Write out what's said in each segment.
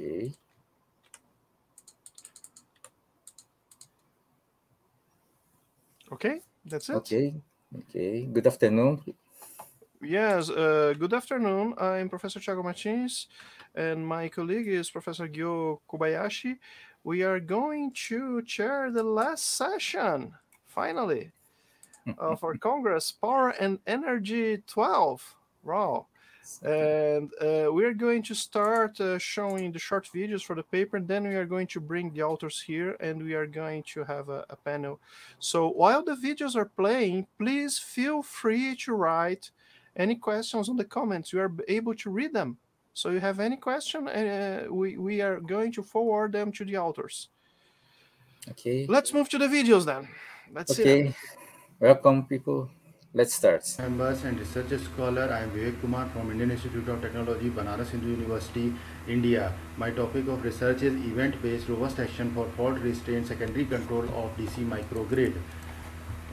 Okay. Okay, that's it. Okay. Okay. Good afternoon. Yes, uh, good afternoon. I'm Professor Thiago Martins, and my colleague is Professor Guiou Kobayashi. We are going to chair the last session, finally, of our Congress, Power and Energy 12. Wow. And uh, we're going to start uh, showing the short videos for the paper. And then we are going to bring the authors here and we are going to have a, a panel. So while the videos are playing, please feel free to write any questions on the comments. You are able to read them. So you have any question, uh, we, we are going to forward them to the authors. Okay. Let's move to the videos then. Let's see. Okay. Welcome, people. Let's start. members and research scholar. I am Vivek Kumar from Indian Institute of Technology, Banaras Hindu University, India. My topic of research is event-based robust action for fault restraint secondary control of DC microgrid.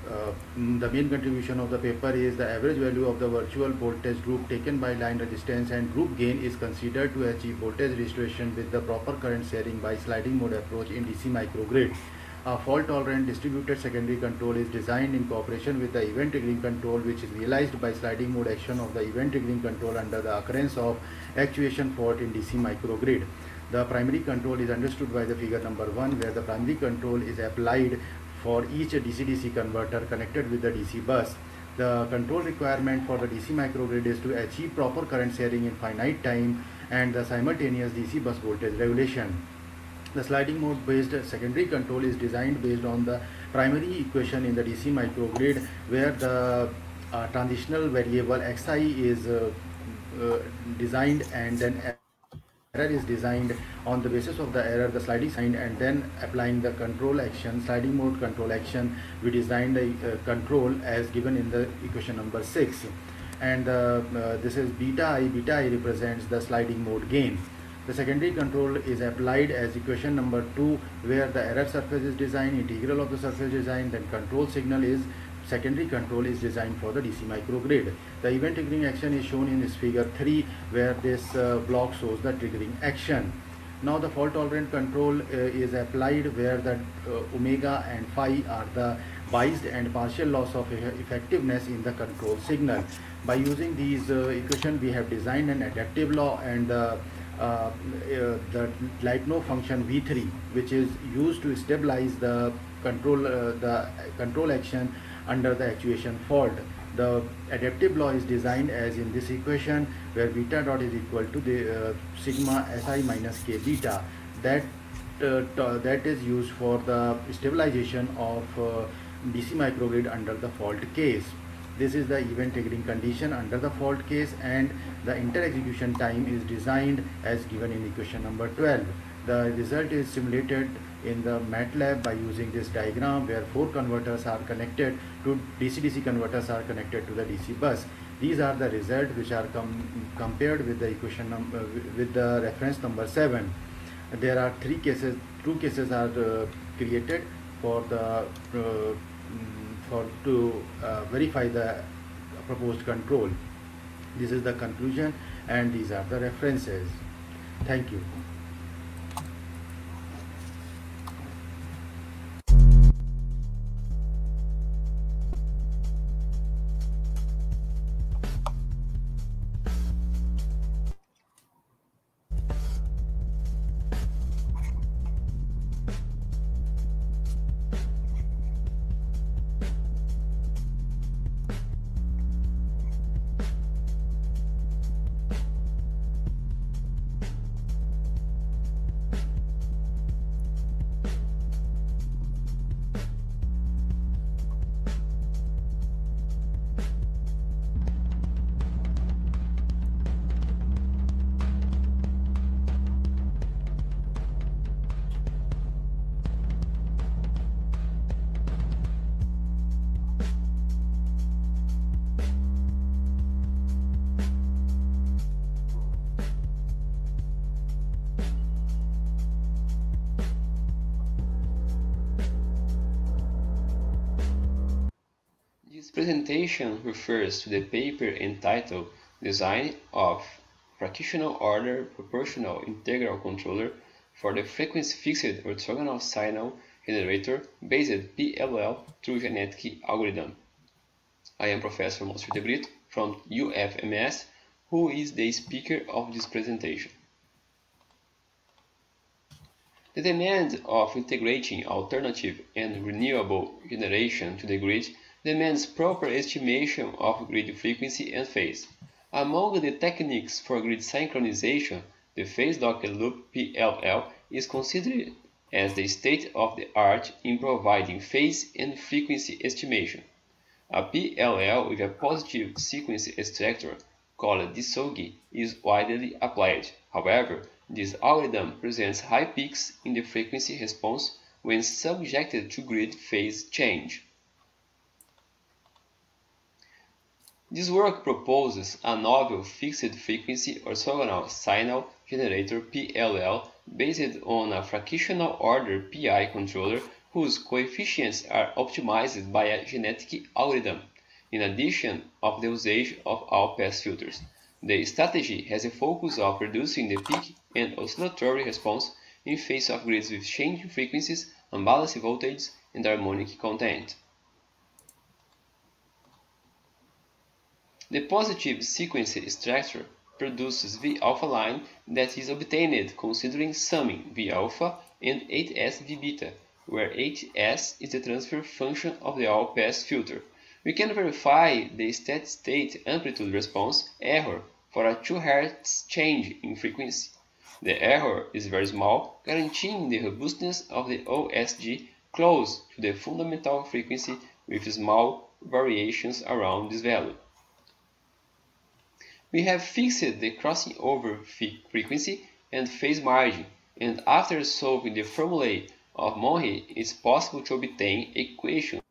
Uh, the main contribution of the paper is the average value of the virtual voltage group taken by line resistance and group gain is considered to achieve voltage restoration with the proper current sharing by sliding mode approach in DC microgrid. A fault-tolerant distributed secondary control is designed in cooperation with the event triggering control which is realized by sliding mode action of the event triggering control under the occurrence of actuation fault in DC microgrid. The primary control is understood by the figure number 1 where the primary control is applied for each DC-DC converter connected with the DC bus. The control requirement for the DC microgrid is to achieve proper current sharing in finite time and the simultaneous DC bus voltage regulation. The sliding mode based secondary control is designed based on the primary equation in the DC microgrid where the uh, transitional variable xi is uh, uh, designed and then error is designed. On the basis of the error the sliding sign and then applying the control action sliding mode control action we designed the control as given in the equation number 6 and uh, uh, this is beta i beta i represents the sliding mode gain the secondary control is applied as equation number 2 where the error surface is designed, integral of the surface design, then control signal is secondary control is designed for the DC microgrid. The event triggering action is shown in this figure 3 where this uh, block shows the triggering action. Now the fault tolerant control uh, is applied where the uh, omega and phi are the biased and partial loss of effectiveness in the control signal. By using these uh, equation we have designed an adaptive law and uh, uh, the Lyapunov function V3 which is used to stabilize the control uh, the control action under the actuation fault. The adaptive law is designed as in this equation where beta dot is equal to the uh, sigma si minus k beta that that is used for the stabilization of DC microgrid under the fault case. This is the event triggering condition under the fault case and the inter-execution time is designed as given in equation number 12. The result is simulated in the MATLAB by using this diagram where four converters are connected to DC-DC converters are connected to the DC bus. These are the results which are com compared with the equation number with the reference number 7. There are three cases, two cases are uh, created for the uh, for to uh, verify the proposed control. This is the conclusion and these are the references. Thank you. Presentation refers to the paper entitled Design of fractional order proportional integral controller for the frequency fixed orthogonal signal generator based PLL through genetic algorithm. I am Professor Moacyr de Brito from UFMS, who is the speaker of this presentation. The demand of integrating alternative and renewable generation to the grid demands proper estimation of grid frequency and phase. Among the techniques for grid synchronization, the phase-locked loop PLL is considered as the state-of-the-art in providing phase and frequency estimation. A PLL with a positive sequence extractor called DSOGI is widely applied. However, this algorithm presents high peaks in the frequency response when subjected to grid phase change. This work proposes a novel fixed-frequency orthogonal signal generator PLL based on a fractional order PI controller whose coefficients are optimized by a genetic algorithm, in addition of the usage of all-pass filters. The strategy has a focus of reducing the peak and oscillatory response in face of grids with changing frequencies, unbalanced voltage, and harmonic content. The positive sequence structure produces V-alpha line that is obtained considering summing V-alpha and 8s V-beta, where 8s is the transfer function of the all-pass filter. We can verify the steady-state amplitude response error for a 2 Hz change in frequency. The error is very small, guaranteeing the robustness of the OSG close to the fundamental frequency with small variations around this value. We have fixed the crossing over frequency and phase margin, and after solving the formulae of Monje, it is possible to obtain equations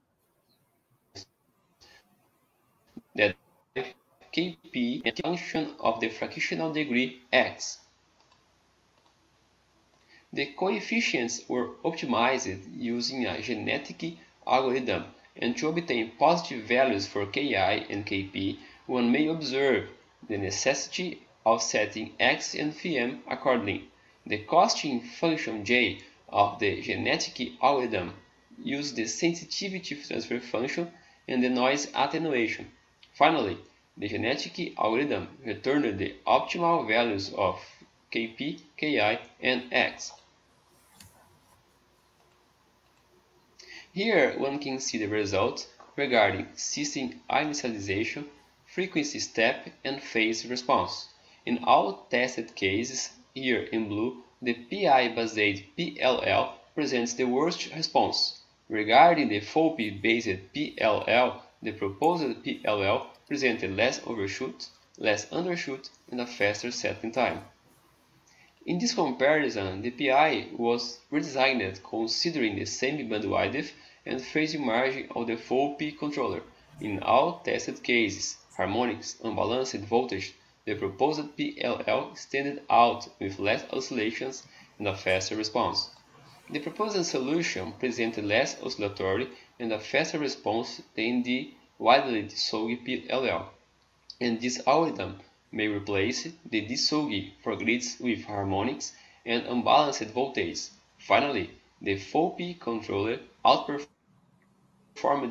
that Kp and function of the fractional degree x. The coefficients were optimized using a genetic algorithm, and to obtain positive values for Ki and Kp, one may observe the necessity of setting x and Vm accordingly. The costing function j of the genetic algorithm uses the sensitivity transfer function and the noise attenuation. Finally, the genetic algorithm returned the optimal values of Kp, Ki, and x. Here one can see the results regarding system initialization frequency step and phase response. In all tested cases, here in blue, the PI-based PLL presents the worst response. Regarding the FOPI-based PLL, the proposed PLL presented less overshoot, less undershoot, and a faster settling time. In this comparison, the PI was redesigned considering the same bandwidth and phasing margin of the FOPI controller in all tested cases, harmonics, unbalanced voltage, the proposed PLL stands out with less oscillations and a faster response. The proposed solution presented less oscillatory and a faster response than the widely DSOGI PLL, and this algorithm may replace the DSOGI for grids with harmonics and unbalanced voltage. Finally, the FOPI controller outperformed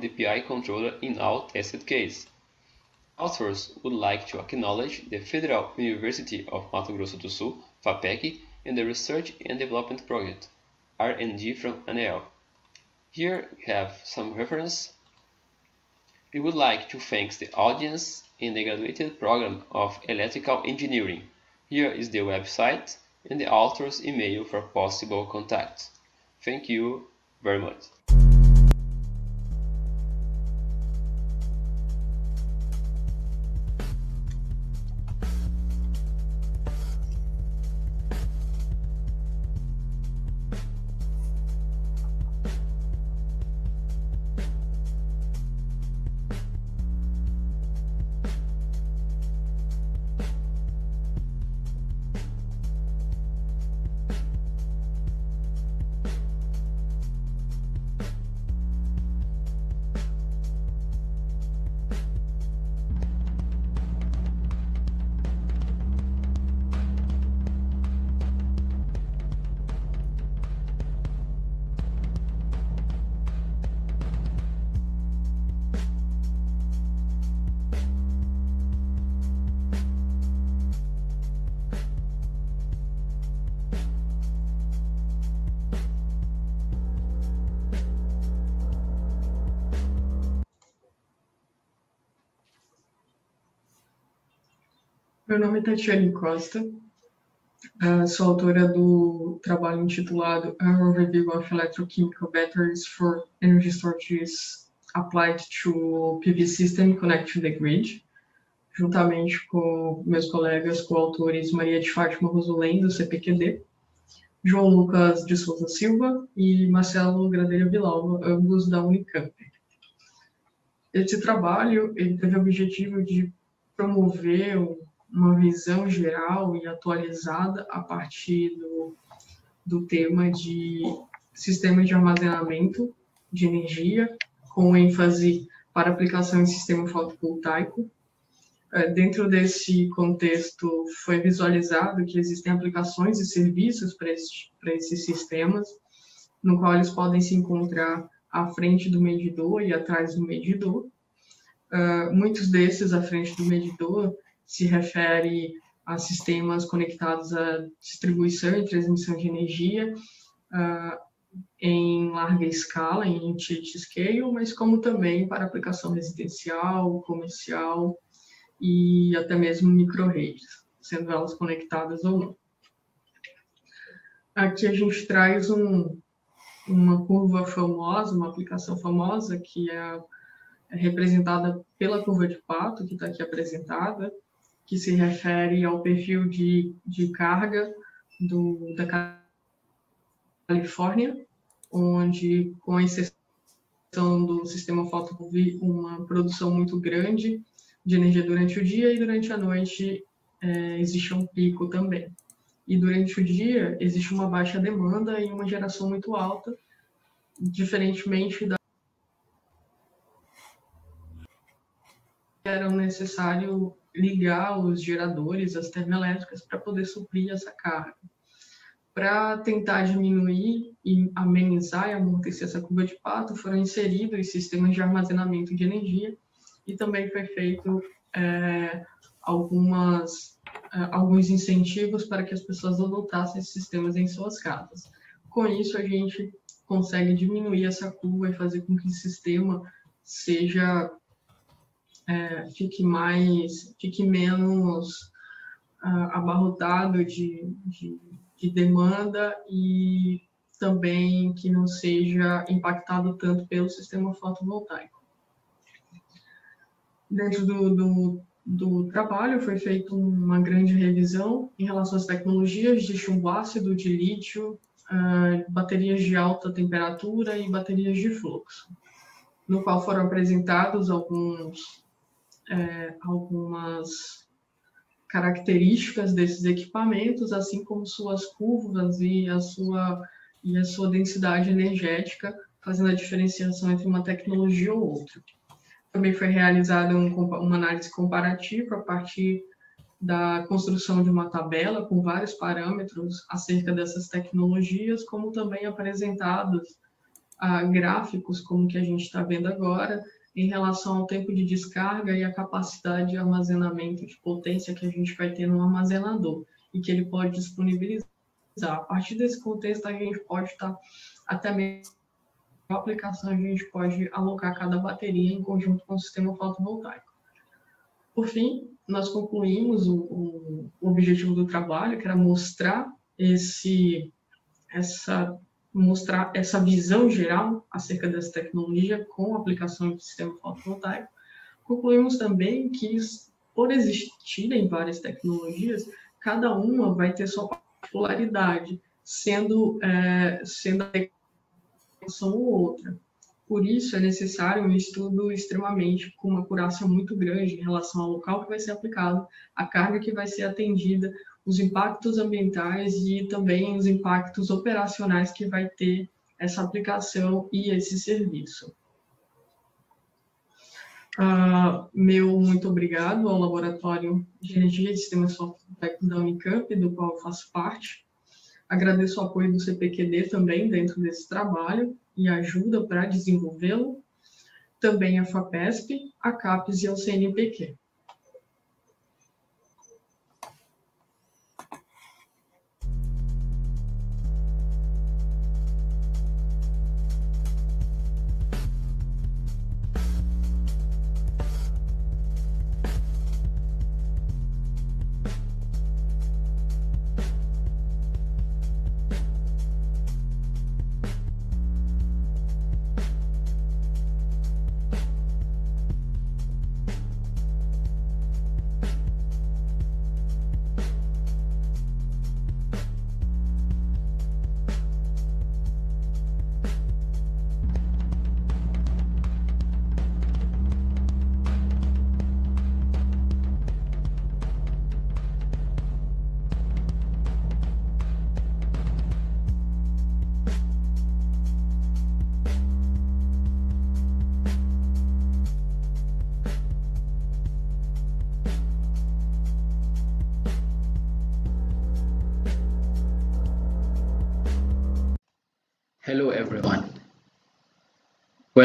the PI controller in all tested cases. Authors would like to acknowledge the Federal University of Mato Grosso do Sul, FAPEC, and the Research and Development Project, R&D from ANEEL. Here we have some reference. We would like to thank the audience in the graduated program of Electrical Engineering. Here is the website and the author's email for possible contact. Thank you very much. Tatiane Costa, uh, sou autora do trabalho intitulado A Review of Electrochemical Batteries for Energy Storage Applied to PV System Connect to the Grid, juntamente com meus colegas coautores Maria de Fátima Rosolém, do CPQD, João Lucas de Souza Silva e Marcelo Gradeira Villalba, ambos da Unicamp. Esse trabalho ele teve o objetivo de promover uma visão geral e atualizada a partir do, do tema de sistema de armazenamento de energia, com ênfase para aplicação em sistema fotovoltaico. É, dentro desse contexto, foi visualizado que existem aplicações e serviços para esse, esses sistemas, no qual eles podem se encontrar à frente do medidor e atrás do medidor. Uh, muitos desses à frente do medidor se refere a sistemas conectados à distribuição e transmissão de energia uh, em larga escala, em utility scale, mas como também para aplicação residencial, comercial e até mesmo micro-redes, sendo elas conectadas ou não. Aqui a gente traz um, uma curva famosa, uma aplicação famosa, que é representada pela curva de pato, que está aqui apresentada, que se refere ao perfil de, de carga do, da Califórnia, onde, com exceção do sistema fotovoltaico, uma produção muito grande de energia durante o dia e durante a noite é, existe um pico também. E durante o dia existe uma baixa demanda e uma geração muito alta, diferentemente da era necessário ligar os geradores, as termoelétricas, para poder suprir essa carga. Para tentar diminuir e amenizar e amortecer essa curva de pato, foram inseridos sistemas de armazenamento de energia e também foi feito é, algumas, é, alguns incentivos para que as pessoas adotassem esses sistemas em suas casas. Com isso, a gente consegue diminuir essa curva e fazer com que o sistema seja é, fique mais, fique menos uh, abarrotado de, de, de, demanda e também que não seja impactado tanto pelo sistema fotovoltaico. Dentro do, do, do trabalho foi feita uma grande revisão em relação às tecnologias de chumbo ácido, de lítio, uh, baterias de alta temperatura e baterias de fluxo, no qual foram apresentados alguns é, algumas características desses equipamentos, assim como suas curvas e a sua, e a sua densidade energética, fazendo a diferenciação entre uma tecnologia ou outra. Também foi realizada um, uma análise comparativa a partir da construção de uma tabela com vários parâmetros acerca dessas tecnologias, como também apresentados ah, gráficos, como que a gente está vendo agora, em relação ao tempo de descarga e a capacidade de armazenamento de potência que a gente vai ter no armazenador e que ele pode disponibilizar. A partir desse contexto, a gente pode estar até mesmo a aplicação, a gente pode alocar cada bateria em conjunto com o sistema fotovoltaico. Por fim, nós concluímos o, o, o objetivo do trabalho, que era mostrar esse, essa mostrar essa visão geral acerca dessa tecnologia com aplicação do sistema fotovoltaico. Concluímos também que, por existirem várias tecnologias, cada uma vai ter sua particularidade, sendo, é, sendo a ou outra. Por isso, é necessário um estudo extremamente com uma curação muito grande em relação ao local que vai ser aplicado, a carga que vai ser atendida, os impactos ambientais e também os impactos operacionais que vai ter essa aplicação e esse serviço. Uh, meu muito obrigado ao Laboratório de Energia e Sistemas Fotovoltaicos da Unicamp, do qual faço parte. Agradeço o apoio do CPQD também dentro desse trabalho e ajuda para desenvolvê-lo. Também a FAPESP, a CAPES e ao CNPq.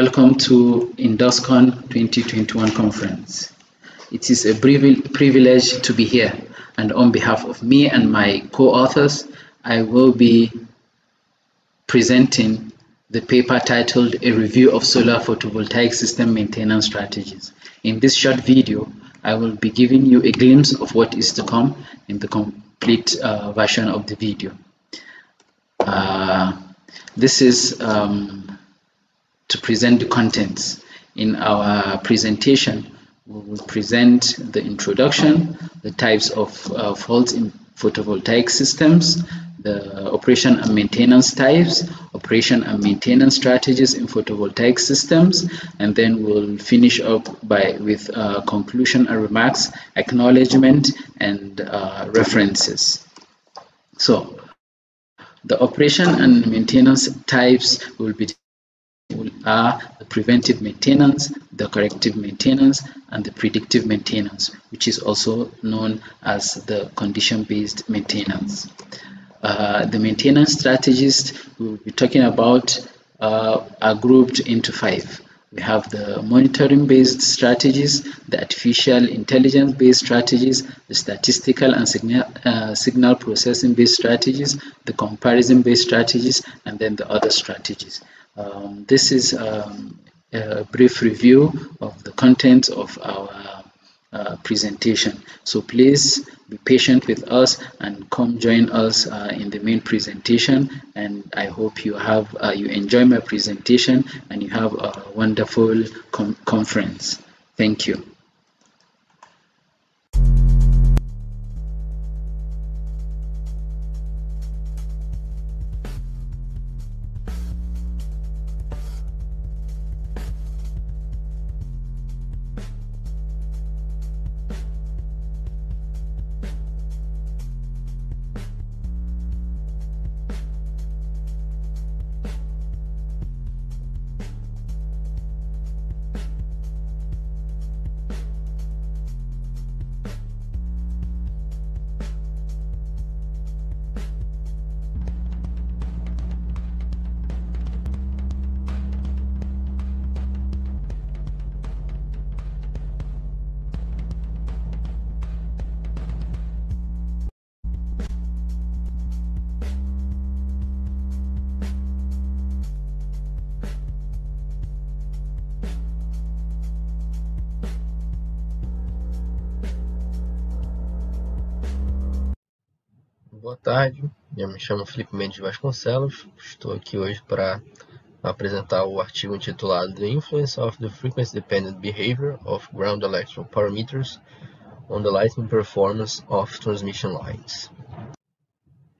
Welcome to IndusCon 2021 conference. It is a privilege to be here and on behalf of me and my co-authors, I will be presenting the paper titled A Review of Solar Photovoltaic System Maintenance Strategies. In this short video, I will be giving you a glimpse of what is to come in the complete uh, version of the video. Uh, this is um, to present the contents. In our presentation, we will present the introduction, the types of uh, faults in photovoltaic systems, the operation and maintenance types, operation and maintenance strategies in photovoltaic systems, and then we'll finish up by with uh, conclusion and remarks, acknowledgement, and uh, references. So, the operation and maintenance types will be are the preventive maintenance, the corrective maintenance, and the predictive maintenance, which is also known as the condition-based maintenance. Uh, the maintenance strategies we'll be talking about uh, are grouped into five. We have the monitoring based strategies, the artificial intelligence based strategies, the statistical and signal, uh, signal processing based strategies, the comparison based strategies, and then the other strategies. Um, this is um, a brief review of the contents of our uh, presentation. So please be patient with us and come join us uh, in the main presentation and I hope you have uh, you enjoy my presentation and you have a wonderful conference. Thank you. Chamo Felipe Mendes Vasconcelos, estou aqui hoje para apresentar o artigo intitulado The Influence of the Frequency Dependent Behavior of Ground Electrical Parameters on the Lighting Performance of Transmission Lines.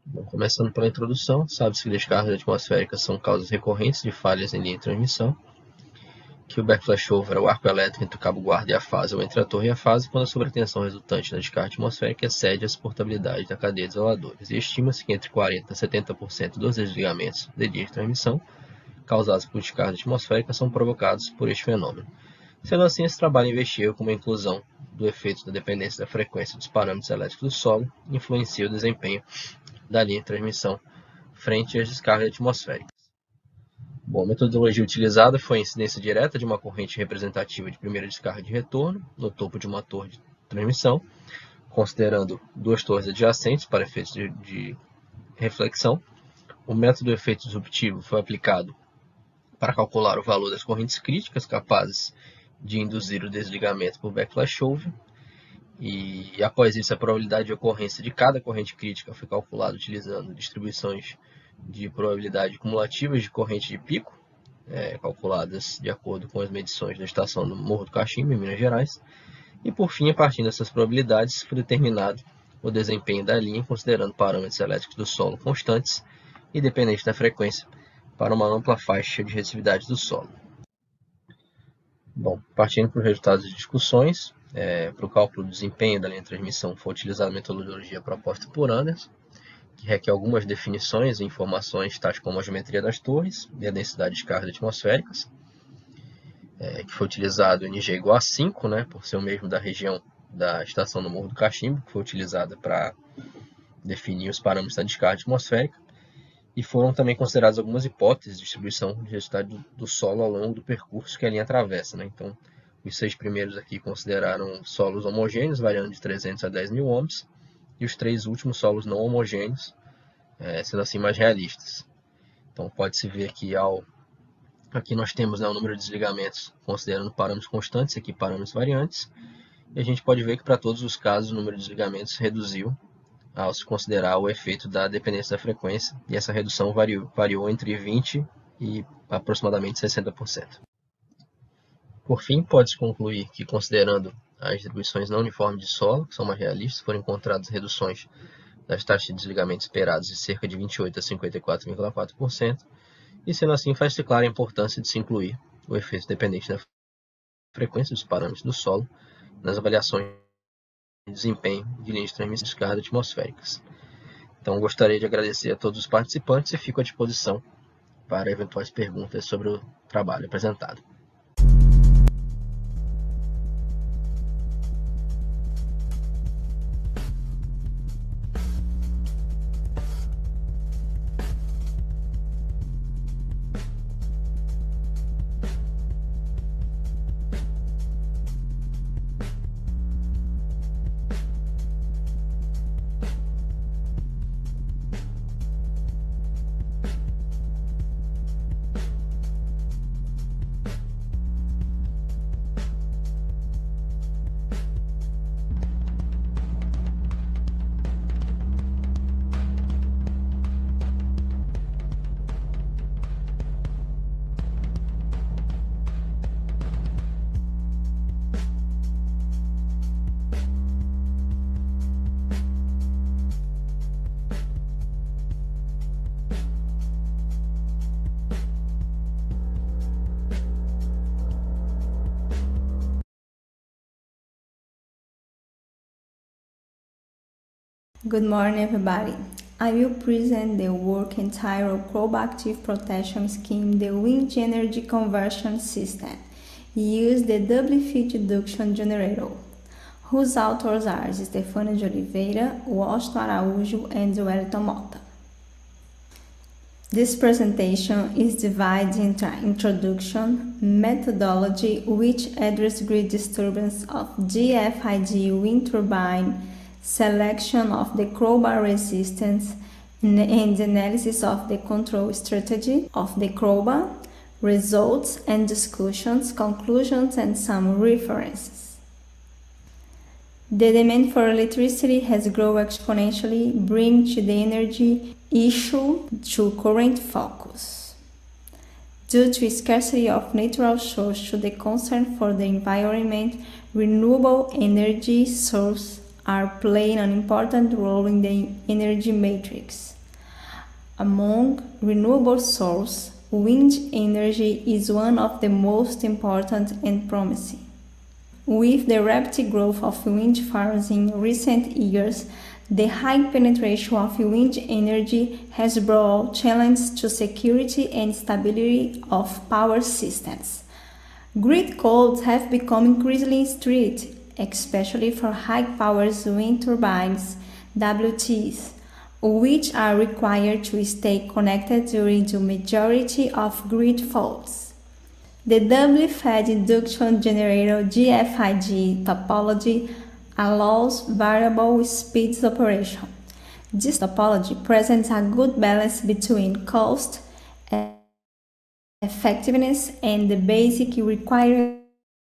Bom, começando pela introdução, sabe-se que descargas atmosféricas são causas recorrentes de falhas em linha de transmissão, que o backflashover é o arco elétrico entre o cabo guarda e a fase ou entre a torre e a fase quando a sobretensão resultante da descarga atmosférica excede a suportabilidade da cadeia de isoladores, e estima-se que entre 40% a 70% dos desligamentos de linha de transmissão causados por descarga atmosférica são provocados por este fenômeno. Sendo assim, esse trabalho investiga como a inclusão do efeito da dependência da frequência dos parâmetros elétricos do solo influencia o desempenho da linha de transmissão frente às descargas atmosféricas. Bom, a metodologia utilizada foi a incidência direta de uma corrente representativa de primeira descarga de retorno no topo de uma torre de transmissão, considerando duas torres adjacentes para efeitos de, de reflexão. O método do efeito disruptivo foi aplicado para calcular o valor das correntes críticas capazes de induzir o desligamento por backflashover. E após isso, a probabilidade de ocorrência de cada corrente crítica foi calculada utilizando distribuições de probabilidade cumulativas de corrente de pico, é, calculadas de acordo com as medições da estação do Morro do Cachimbo, em Minas Gerais. E por fim, a partir dessas probabilidades, foi determinado o desempenho da linha, considerando parâmetros elétricos do solo constantes e dependentes da frequência, para uma ampla faixa de resistividade do solo. Bom, partindo para os resultados de discussões, é, para o cálculo do desempenho da linha de transmissão foi utilizada a metodologia proposta por Anderson, que requer algumas definições e informações, tais como a geometria das torres e a densidade de cargas atmosféricas, é, que foi utilizado NG igual a 5, né, por ser o mesmo da região da estação do Morro do Cachimbo, que foi utilizada para definir os parâmetros da descarga atmosférica. E foram também consideradas algumas hipóteses de distribuição de resultado do solo ao longo do percurso que a linha atravessa. Né? Então, os seis primeiros aqui consideraram solos homogêneos, variando de 300 a 10 mil ohms, e os três últimos solos não homogêneos, é, sendo assim mais realistas. Então, pode-se ver aqui ao Aqui nós temos né, o número de desligamentos considerando parâmetros constantes, aqui parâmetros variantes. E a gente pode ver que para todos os casos o número de desligamentos reduziu ao se considerar o efeito da dependência da frequência. E essa redução variou, variou entre 20% e aproximadamente 60%. Por fim, pode-se concluir que, considerando as distribuições não uniformes de solo, que são mais realistas, foram encontradas reduções das taxas de desligamento esperadas de cerca de 28% a 54,4%, e sendo assim faz-se clara a importância de se incluir o efeito dependente da frequência dos parâmetros do solo nas avaliações de desempenho de linhas de transmissão de descarga atmosféricas. Então gostaria de agradecer a todos os participantes e fico à disposição para eventuais perguntas sobre o trabalho apresentado. Good morning, everybody. I will present the work entitled Proactive Protection Scheme, the Wind Energy Conversion System. Use the fed induction generator, whose authors are Stefânia de Oliveira, Washington Araújo, and Wellington Mota. This presentation is divided into introduction, methodology, which address grid disturbance of DFIG wind turbine selection of the crowbar resistance, and analysis of the control strategy of the crowbar, results and discussions, conclusions, and some references. The demand for electricity has grown exponentially, bringing to the energy issue to current focus. Due to scarcity of natural source to the concern for the environment, renewable energy sources are playing an important role in the energy matrix. Among renewable sources, wind energy is one of the most important and promising. With the rapid growth of wind farms in recent years, the high penetration of wind energy has brought challenges to security and stability of power systems. Grid codes have become increasingly strict especially for high power wind turbines, WTs, which are required to stay connected during the majority of grid faults. The doubly fed induction generator DFIG topology allows variable speeds operation. This topology presents a good balance between cost, effectiveness, and the basic requirement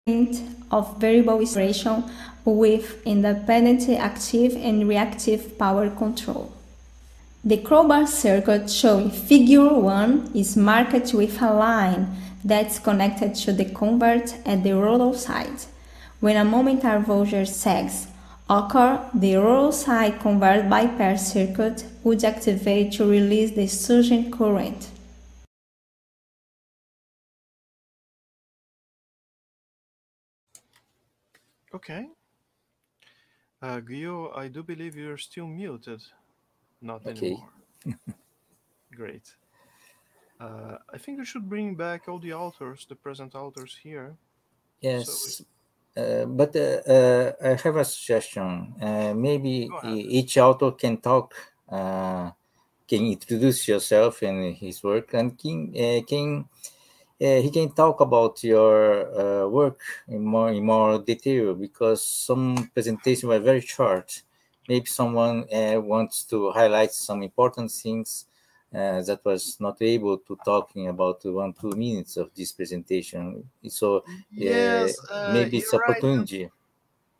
of variable operation with independent active and reactive power control. The crowbar circuit shown in figure 1 is marked with a line that's connected to the convert at the rotor side. When a momentary voltage sags occur, the rotor side convert bypass circuit would activate to release the surging current. Okay. Uh, Guiou, I do believe you're still muted. Not Okay. anymore. Great. Uh, I think we should bring back all the authors, the present authors here. Yes. Uh, but uh, uh, I have a suggestion. Uh, maybe each author can talk, uh, can introduce yourself and his work, and can can he can talk about your work in more in more detail because some presentations were very short. Maybe someone wants to highlight some important things uh, that was not able to talking about one two minutes of this presentation. So uh, yes, uh, maybe it's opportunity. Right.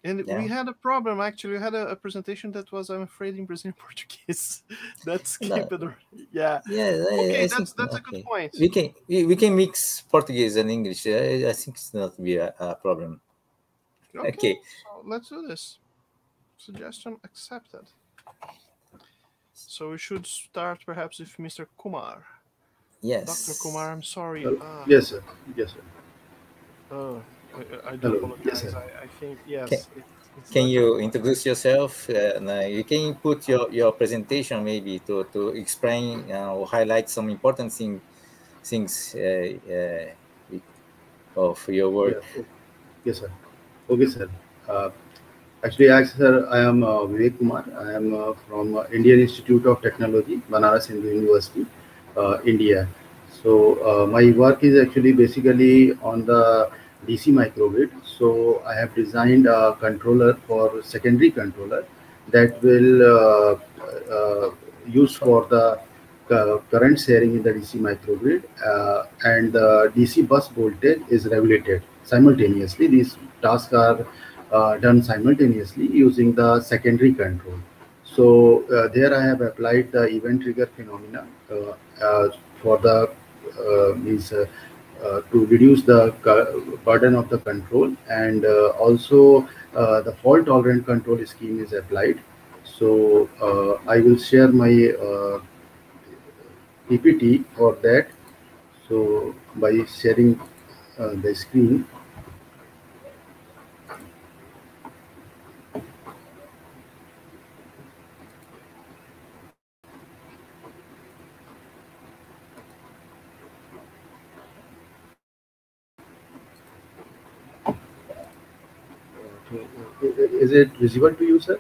And yeah. we had a problem actually. We had a, a, presentation that was, I'm afraid, in Brazilian Portuguese. that's no. yeah. Yeah. Okay, I that's think, that's okay. a good point. We can we, we can mix Portuguese and English. I, I think it's not be a, a problem. Okay. okay. So let's do this. Suggestion accepted. So we should start perhaps with Mr. Kumar. Yes. Dr. Kumar, I'm sorry. Hello. Ah. Yes, sir. Yes, sir. Oh, I, I do Hello. apologize. Yes, I, I think, yes. Can, it, it's can not- you introduce yourself? Uh, and, you can put your, your presentation maybe to, to explain uh, or highlight some important thing, things uh, uh, of your work. Yeah. Yes, sir. Okay, sir. Uh, actually, I, sir, I am uh, Vivek Kumar. I am uh, from uh, Indian Institute of Technology, Banaras Hindu University, uh, India. So uh, my work is actually basically on the DC microgrid. So I have designed a controller for secondary controller that will uh, uh, use for the uh, current sharing in the DC microgrid uh, and the DC bus voltage is regulated simultaneously. These tasks are uh, done simultaneously using the secondary control. So uh, there I have applied the event trigger phenomena for the means to reduce the burden of the control and uh, also uh, the fault tolerant control scheme is applied. So uh, I will share my uh, PPT for that. So by sharing uh, the screen. Is it visible to you, sir?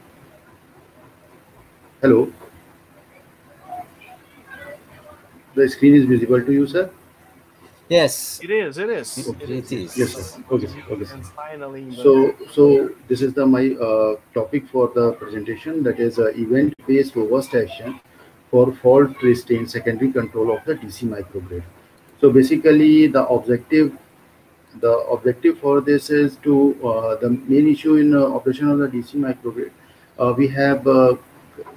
Hello. The screen is visible to you, sir? Yes. It is, it is. Okay, it is. Yes, sir. Okay, sir. Okay, sir. And finally, So, so this is the my uh, topic for the presentation. That is uh, event-based robust action for fault restraint secondary control of the DC microgrid. So basically, the objective, the objective for this is to uh, the main issue in uh, operation of the DC microgrid. Uh, we have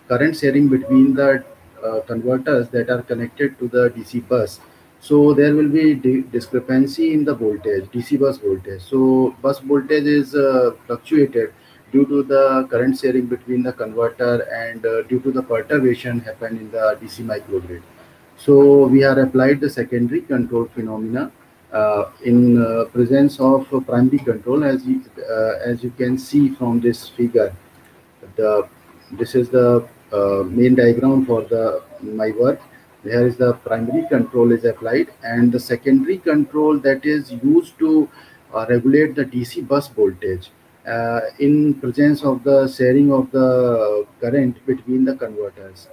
current sharing between the converters that are connected to the DC bus. So there will be di- discrepancy in the voltage, DC bus voltage. So bus voltage is fluctuated due to the current sharing between the converter and uh, due to the perturbation happen in the DC microgrid. So we are applied the secondary control phenomena in uh, presence of uh, primary control as you, uh, as you can see from this figure. The this is the uh, main diagram for the my work here is the primary control is applied and the secondary control that is used to uh, regulate the DC bus voltage uh, in presence of the sharing of the current between the converters.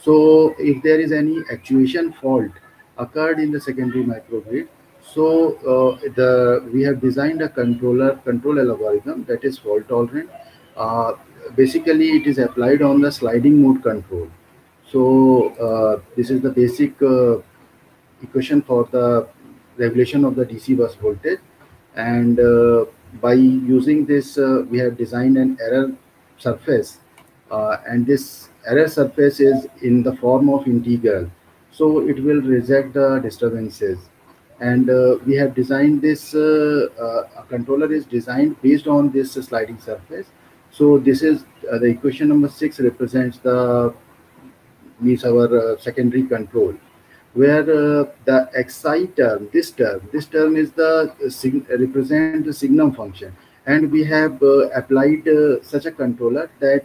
So if there is any actuation fault occurred in the secondary microgrid, so uh, the we have designed a controller control algorithm that is fault tolerant. Uh, basically, it is applied on the sliding mode control. So uh, this is the basic uh, equation for the regulation of the DC bus voltage. And uh, by using this, uh, we have designed an error surface. And this error surface is in the form of integral. So it will reject the disturbances. And uh, we have designed this, uh, uh, controller is designed based on this sliding surface. So this is uh, the equation number six represents the means our uh, secondary control where the xi term this term this term is the represent the signum function and we have applied such a controller that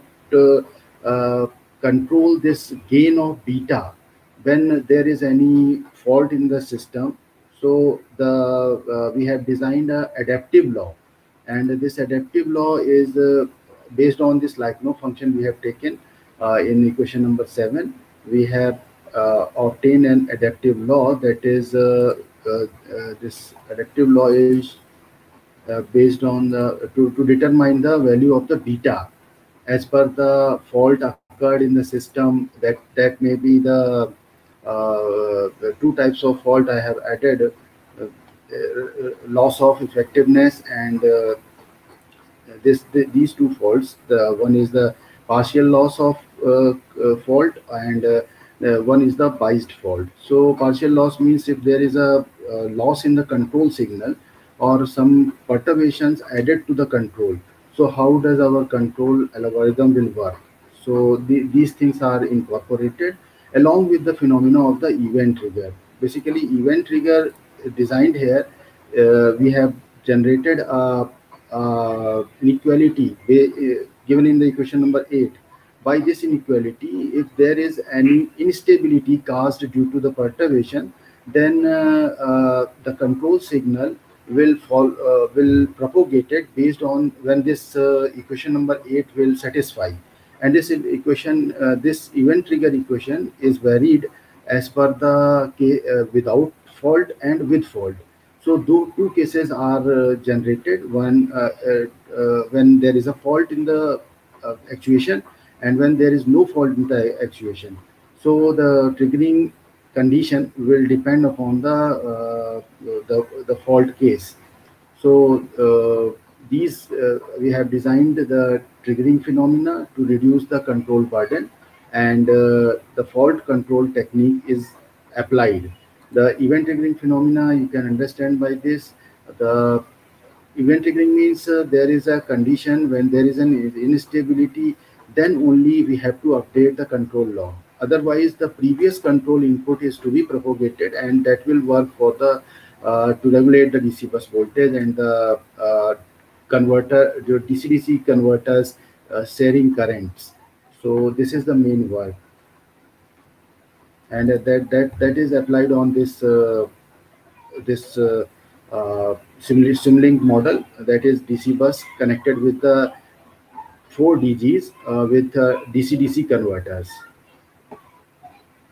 control this gain of beta when there is any fault in the system so the uh, we have designed an adaptive law. And this adaptive law is uh, based on this Lagrange function we have taken uh, in equation number seven we have uh, obtain an adaptive law that is uh, uh, this adaptive law is based on the to, to determine the value of the beta. As per the fault occurred in the system that that may be the two types of fault I have added loss of effectiveness and this the, these two faults the one is the partial loss of uh, uh, fault and uh, one is the biased fault. So partial loss means if there is a loss in the control signal or some perturbations added to the control. So how does our control algorithm will work? So the, these things are incorporated along with the phenomena of the event trigger. Basically, event trigger designed here, uh, we have generated a, a inequality given in the equation number 8 by this inequality if there is any instability caused due to the perturbation then uh, uh, the control signal will fall uh, will propagate it based on when this uh, equation number 8 will satisfy and this equation uh, this event trigger equation is varied as per the uh, without fault and with fault so two two cases are generated one when there is a fault in the actuation and when there is no fault in the actuation. So the triggering condition will depend upon the uh, the, the fault case. So uh, these uh, we have designed the triggering phenomena to reduce the control burden and uh, the fault control technique is applied. The event triggering phenomena you can understand by this the event triggering means uh, there is a condition when there is an instability then only we have to update the control law. Otherwise, the previous control input is to be propagated and that will work for the uh, to regulate the DC bus voltage and the uh, converter, the DC-DC converters uh, sharing currents. So this is the main work. And that, that, that is applied on this, uh, this uh, uh, Simulink model that is DC bus connected with the four DGs uh, with DC-DC uh, converters.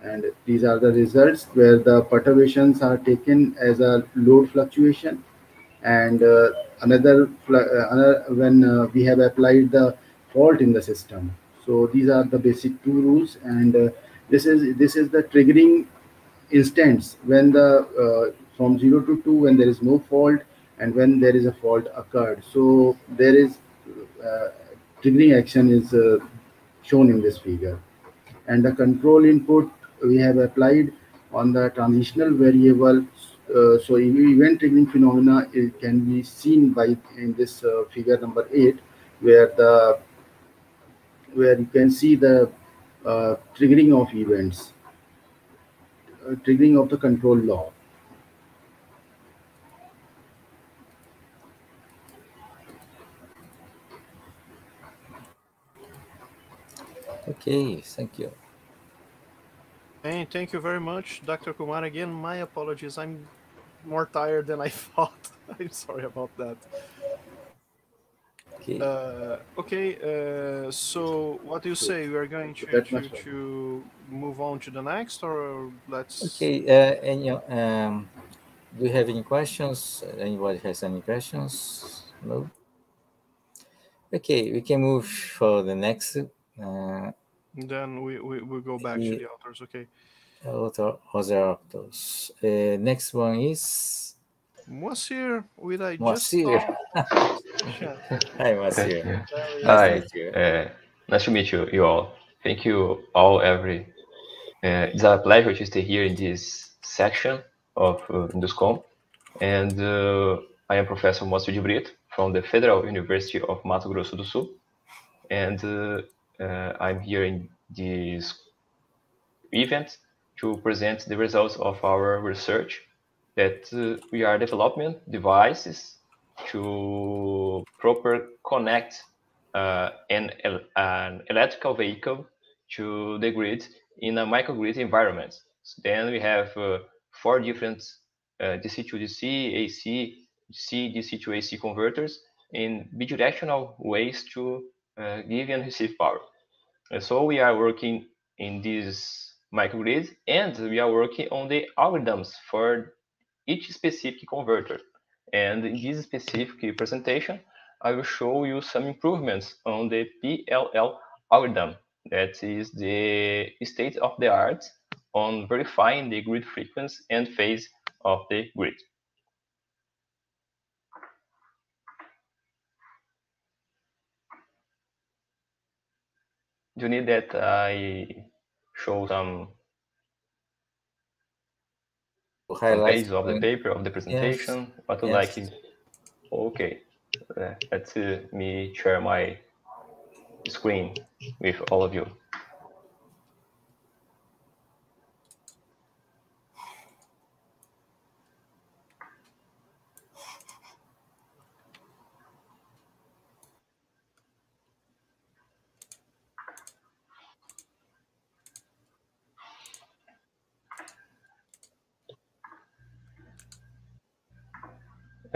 And these are the results where the perturbations are taken as a load fluctuation. And uh, another, another when we have applied the fault in the system. So these are the basic two rules. And this is this is the triggering instance when the uh, from 0 to 2 when there is no fault and when there is a fault occurred so there is uh, triggering action is uh, shown in this figure. And the control input we have applied on the transitional variable. Uh, so event triggering phenomena it can be seen by in this uh, figure number eight, where the where you can see the uh, triggering of events, uh, triggering of the control law. Okay, thank you. And thank you very much, Dr. Kumar. Again, my apologies. I'm more tired than I thought. I'm sorry about that. Okay. Uh, okay. Uh, so, what do you say? We are going to, to, to, move on to the next, or let's. Okay. Uh, any, um, do you have any questions? Anybody has any questions? No. Okay, we can move for the next. Uh, then we, we will go back to the authors. Okay. Other other authors. Uh, next one is Moacyr. With I Moacyr. Hi, Moacyr. Hi. Uh, nice to meet you, you all. Thank you all. Every uh, it's a pleasure to stay here in this section of uh, INDUSCON, and uh, I am Professor Moacyr de Brito from the Federal University of Mato Grosso do Sul, and uh, uh, I'm here in this event to present the results of our research that uh, we are developing devices to proper connect uh, an, an electrical vehicle to the grid in a microgrid environment. So then we have uh, four different uh, DC to DC, AC, DC, DC to AC converters in bidirectional ways to uh, give and receive power. And so we are working in this microgrid, and we are working on the algorithms for each specific converter. And in this specific presentation, I will show you some improvements on the PLL algorithm. That is the state of the art on verifying the grid frequency and phase of the grid. Do you need that I show some pages of the paper of the presentation? Yes. What would yes. like? Okay, uh, let uh, me share my screen with all of you.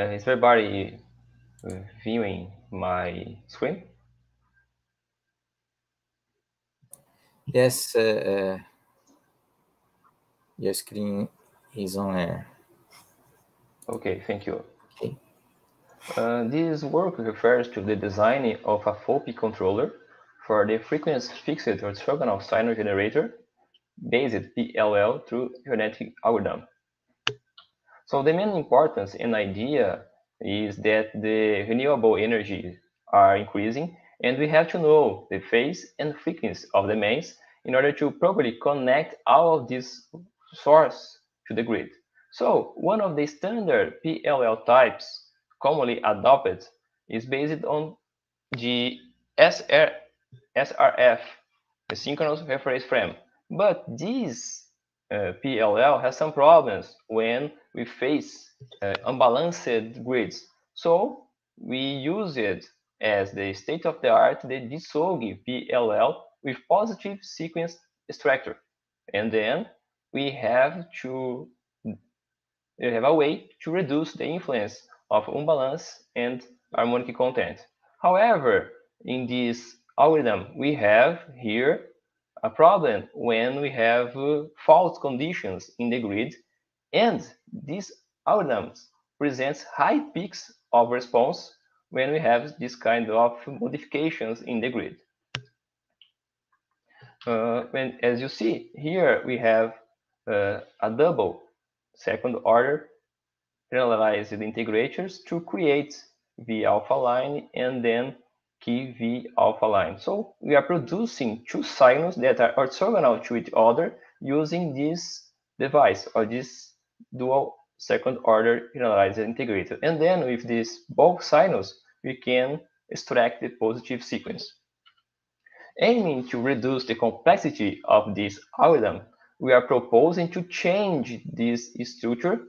Uh, is everybody viewing my screen? Yes, uh, uh, your screen is on air. Okay, thank you. Okay. Uh, this work refers to the design of a FOPI controller for the frequency fixed orthogonal signal generator based PLL through genetic algorithm. So the main importance and idea is that the renewable energies are increasing and we have to know the phase and frequency of the mains in order to properly connect all of these sources to the grid. So one of the standard PLL types commonly adopted is based on the SR, SRF, the synchronous reference frame. But this uh, PLL has some problems when we face uh, unbalanced grids. So we use it as the state-of-the-art, the DSOG PLL with positive sequence extractor. And then we have to we have a way to reduce the influence of unbalance and harmonic content. However, in this algorithm, we have here a problem when we have uh, fault conditions in the grid, and this algorithm presents high peaks of response when we have this kind of modifications in the grid. Uh, when, as you see here, we have uh, a double second order generalized integrators to create the alpha line and then key V alpha line. So we are producing two signals that are orthogonal to each other using this device or this dual second order generalized integrator. And then with these both signals, we can extract the positive sequence. Aiming to reduce the complexity of this algorithm, we are proposing to change this structure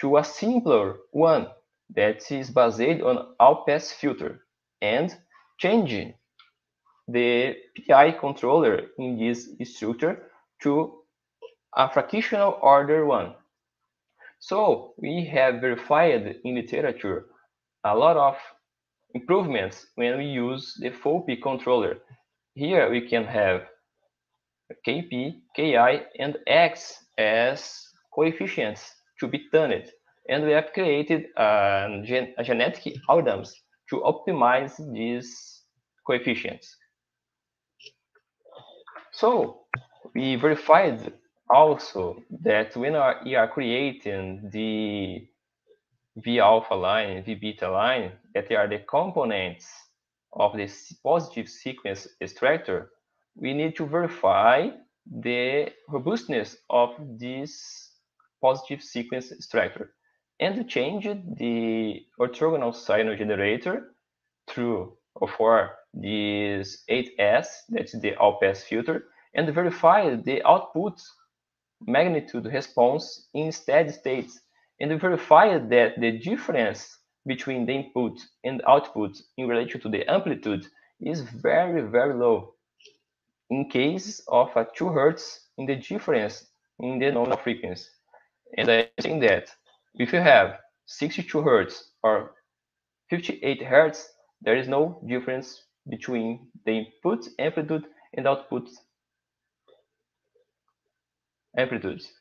to a simpler one that is based on all-pass filter and changing the PI controller in this structure to a fractional order one. So we have verified in the literature a lot of improvements when we use the FOPI controller. Here we can have Kp, Ki, and X as coefficients to be tuned. And we have created a, gen a genetic algorithms to optimize these coefficients. So we verified also that when we are creating the V alpha line, V beta line, that they are the components of this positive sequence extractor, we need to verify the robustness of this positive sequence extractor and change the orthogonal signal generator through or for this 8S, that's the all-pass filter, and verify the output magnitude response in steady states, and verify that the difference between the input and output in relation to the amplitude is very, very low. In case of a 2 hertz in the difference in the nominal frequency. And I think that if you have 62 hertz or 58 hertz, there is no difference between the input amplitude and output amplitudes.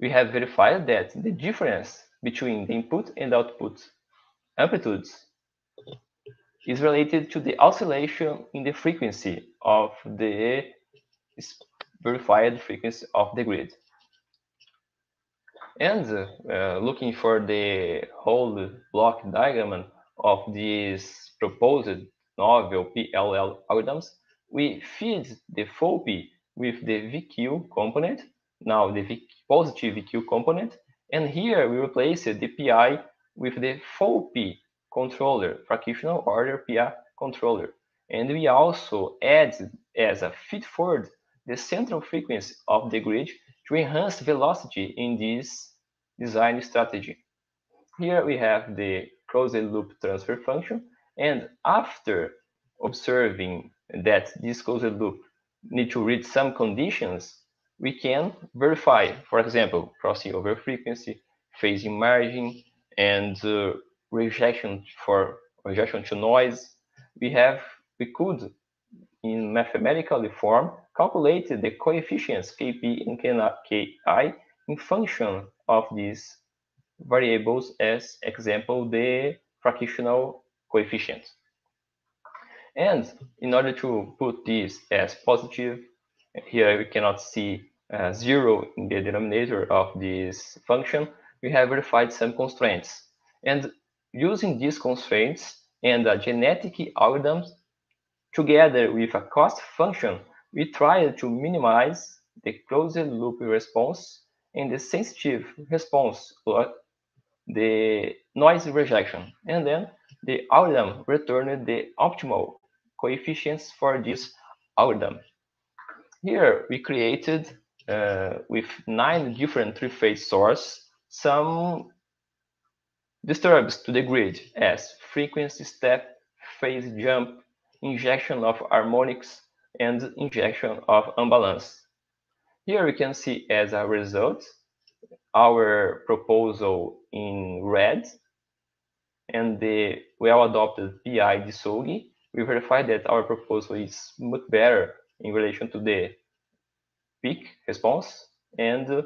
We have verified that the difference between the input and output amplitudes is related to the oscillation in the frequency of the verified frequency of the grid. And uh, looking for the whole block diagram of these proposed novel PLL algorithms, we feed the FOPI with the VQ component, now the v positive VQ component, and here we replace the PI with the FOPI controller, fractional order PI controller. And we also add as a feed forward the central frequency of the grid to enhance velocity in this design strategy. Here we have the closed loop transfer function. And after observing that this closed loop need to reach some conditions, we can verify, for example, crossing over frequency, phasing margin, and uh, rejection for rejection to noise. We have we could in mathematical form calculate the coefficients kp and ki in function of these variables as example the fractional coefficient. And in order to put this as positive, here we cannot see uh, zero in the denominator of this function, we have verified some constraints. And using these constraints and a genetic algorithms together with a cost function, we try to minimize the closed loop response and the sensitive response or the noise rejection. And then the algorithm returned the optimal coefficients for this algorithm. Here we created uh, with nine different three-phase source some disturbs to the grid as frequency step, phase jump, injection of harmonics, and injection of unbalance. Here we can see as a result our proposal in red and the well-adopted PI DSOGI we verify that our proposal is much better in relation to the peak response and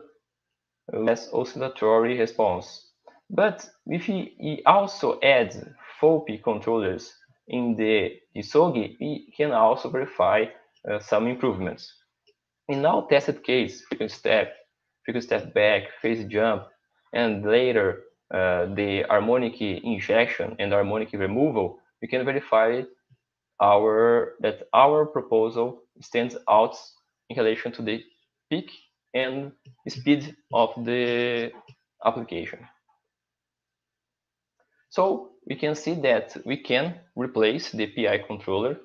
less oscillatory response. But if we also add FOPI controllers in the DSOGI, we can also verify uh, some improvements. In our tested case, frequency step, frequency step back, phase jump, and later uh, the harmonic injection and harmonic removal, we can verify our that our proposal stands out in relation to the peak and speed of the application. So we can see that we can replace the PI controller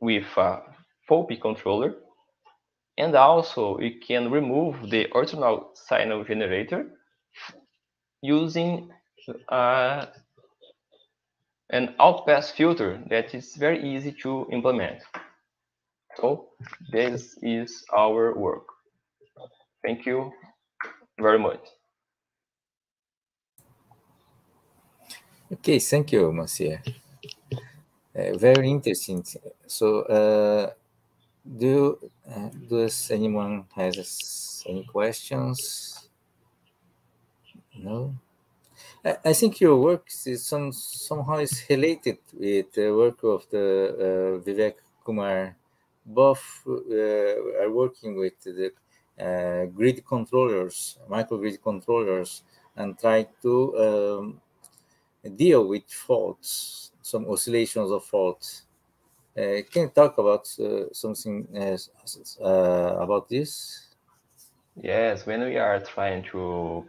with a FOPI controller and also we can remove the orthogonal signal generator using uh, an all-pass filter that is very easy to implement. So this is our work. Thank you very much. Okay, thank you, Moacyr. Uh, very interesting. So, uh, do uh, does anyone has any questions? No. I, think your work is some somehow is related with the work of the uh, Vivek Kumar. Both uh, are working with the uh, grid controllers, microgrid controllers, and try to um, deal with faults, some oscillations of faults. Uh, can you talk about uh, something uh, about this? Yes, when we are trying to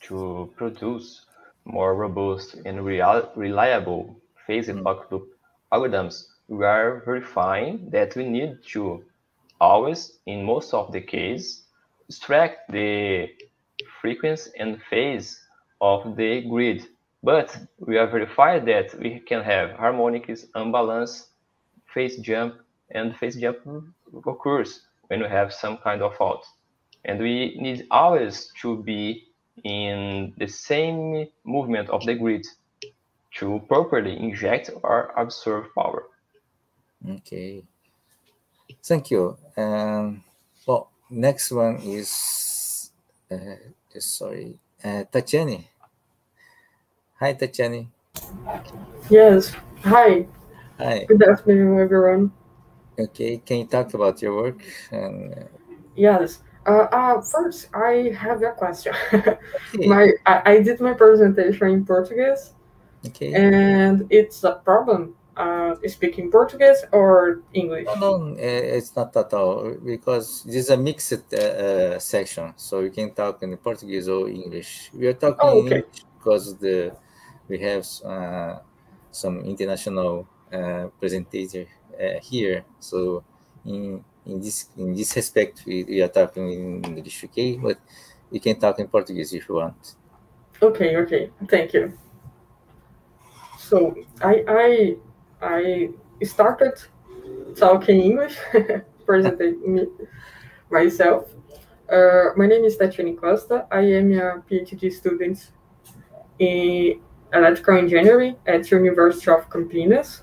to produce more robust and real, reliable phase mm. loop algorithms, we are verifying that we need to always, in most of the case, extract the frequency and phase of the grid. But we are verified that we can have harmonics, unbalance, phase jump, and phase jump occurs when we have some kind of fault. And we need always to be in the same movement of the grid to properly inject or absorb power. Okay. Thank you. Um, well, next one is, uh, sorry, uh, Tatiane. Hi, Tatiane. Yes. Hi. Hi. Good afternoon, everyone. Okay, can you talk about your work? And, uh, yes. Uh, uh, first, I have a question. okay. my I, I, did my presentation in Portuguese. Okay. And it's a problem uh, speaking Portuguese or English? No, no, it's not at all because this is a mixed uh, uh, section, so you can talk in Portuguese or English. We are talking oh, okay. English because the we have uh, some international uh, presentator uh, here, so in in this in this respect we, we are talking in English, okay? But you can talk in Portuguese if you want. Okay, okay, thank you. So I I I started talking English, presenting myself. Uh, my name is Tatiane Costa. I am a PhD student in electrical engineering at University of Campinas,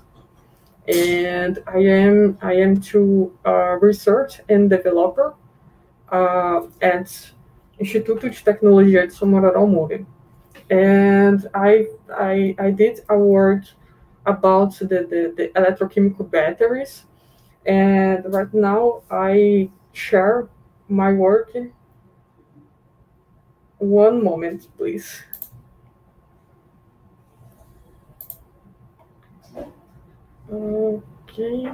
and I am I am to uh, research and developer uh, at Instituto de Tecnologia de São Mourão And I, I I did a work about the, the, the electrochemical batteries. And right now I share my work. One moment, please. Okay.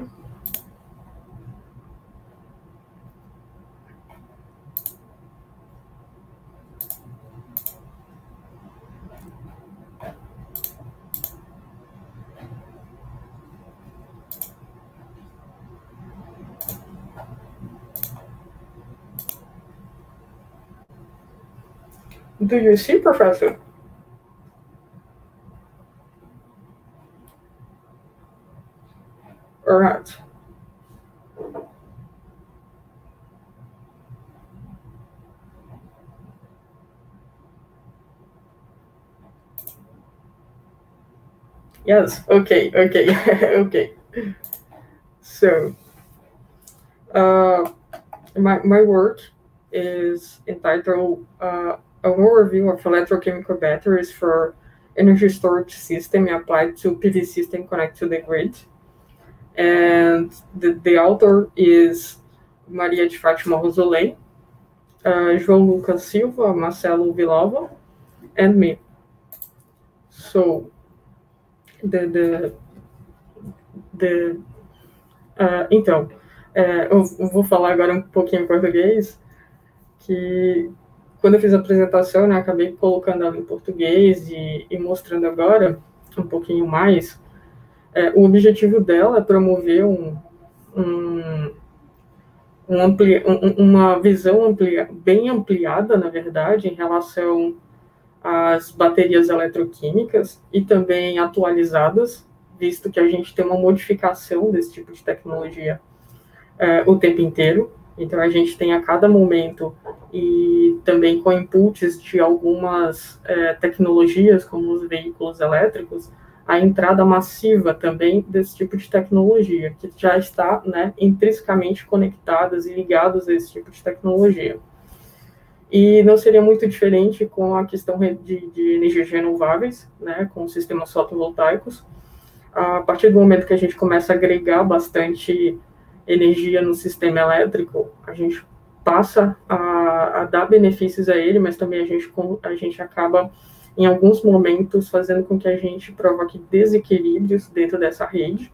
Do you see, Professor? All right. Yes, okay, okay, okay. So, uh, my, my work is entitled uh, an overview of electrochemical batteries for energy storage system applied to PV system connected to the grid. And the, the author is Maria de Fátima Rosolei, uh, João Lucas Silva, Marcelo Vilova, and me. So, the, the, the uh, então, é, eu vou falar agora um pouquinho em português, que quando eu fiz a apresentação, né, acabei colocando ela em português e, e mostrando agora um pouquinho mais. É, o objetivo dela é promover um, um, um ampli, um, uma visão amplia, bem ampliada, na verdade, em relação às baterias eletroquímicas e também atualizadas, visto que a gente tem uma modificação desse tipo de tecnologia é, o tempo inteiro. Então, a gente tem a cada momento, e também com inputs de algumas é, tecnologias, como os veículos elétricos, a entrada massiva também desse tipo de tecnologia, que já está né, intrinsecamente conectadas e ligadas a esse tipo de tecnologia. E não seria muito diferente com a questão de, de energias renováveis, né, com sistemas fotovoltaicos. A partir do momento que a gente começa a agregar bastante energia no sistema elétrico, a gente passa a, a, dar benefícios a ele, mas também a gente, a gente acaba, em alguns momentos, fazendo com que a gente provoque desequilíbrios dentro dessa rede,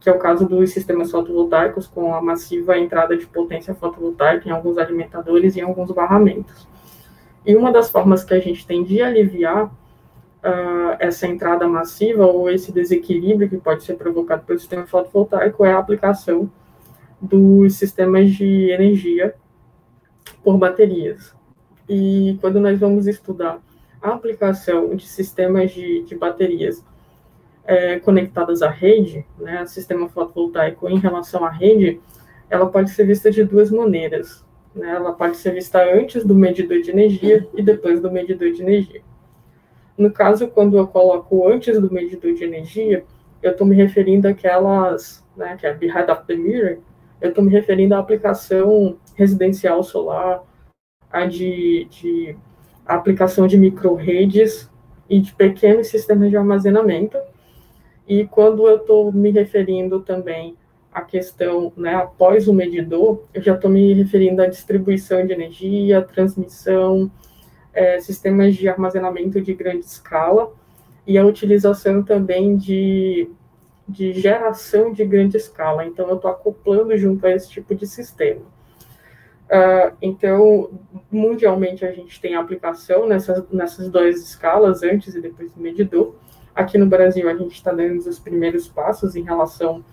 que é o caso dos sistemas fotovoltaicos, com a massiva entrada de potência fotovoltaica em alguns alimentadores e em alguns barramentos. E uma das formas que a gente tem de aliviar uh, essa entrada massiva ou esse desequilíbrio que pode ser provocado pelo sistema fotovoltaico é a aplicação dos sistemas de energia por baterias. E quando nós vamos estudar aplicação de sistemas de, de baterias é, conectadas à rede, né, sistema fotovoltaico em relação à rede, ela pode ser vista de duas maneiras. Né? Ela pode ser vista antes do medidor de energia e depois do medidor de energia. No caso, quando eu coloco antes do medidor de energia, eu estou me referindo àquelas, né, que é behind of the mirror, eu estou me referindo à aplicação residencial solar, a de, de a aplicação de micro-redes e de pequenos sistemas de armazenamento. E quando eu estou me referindo também à questão, né, após o medidor, eu já estou me referindo à distribuição de energia, transmissão, é, sistemas de armazenamento de grande escala e a utilização também de, de geração de grande escala. Então, eu estou acoplando junto a esse tipo de sistema. Uh, então, mundialmente, a gente tem aplicação nessas, nessas duas escalas, antes e depois do medidor. Aqui no Brasil, a gente está dando os primeiros passos em relação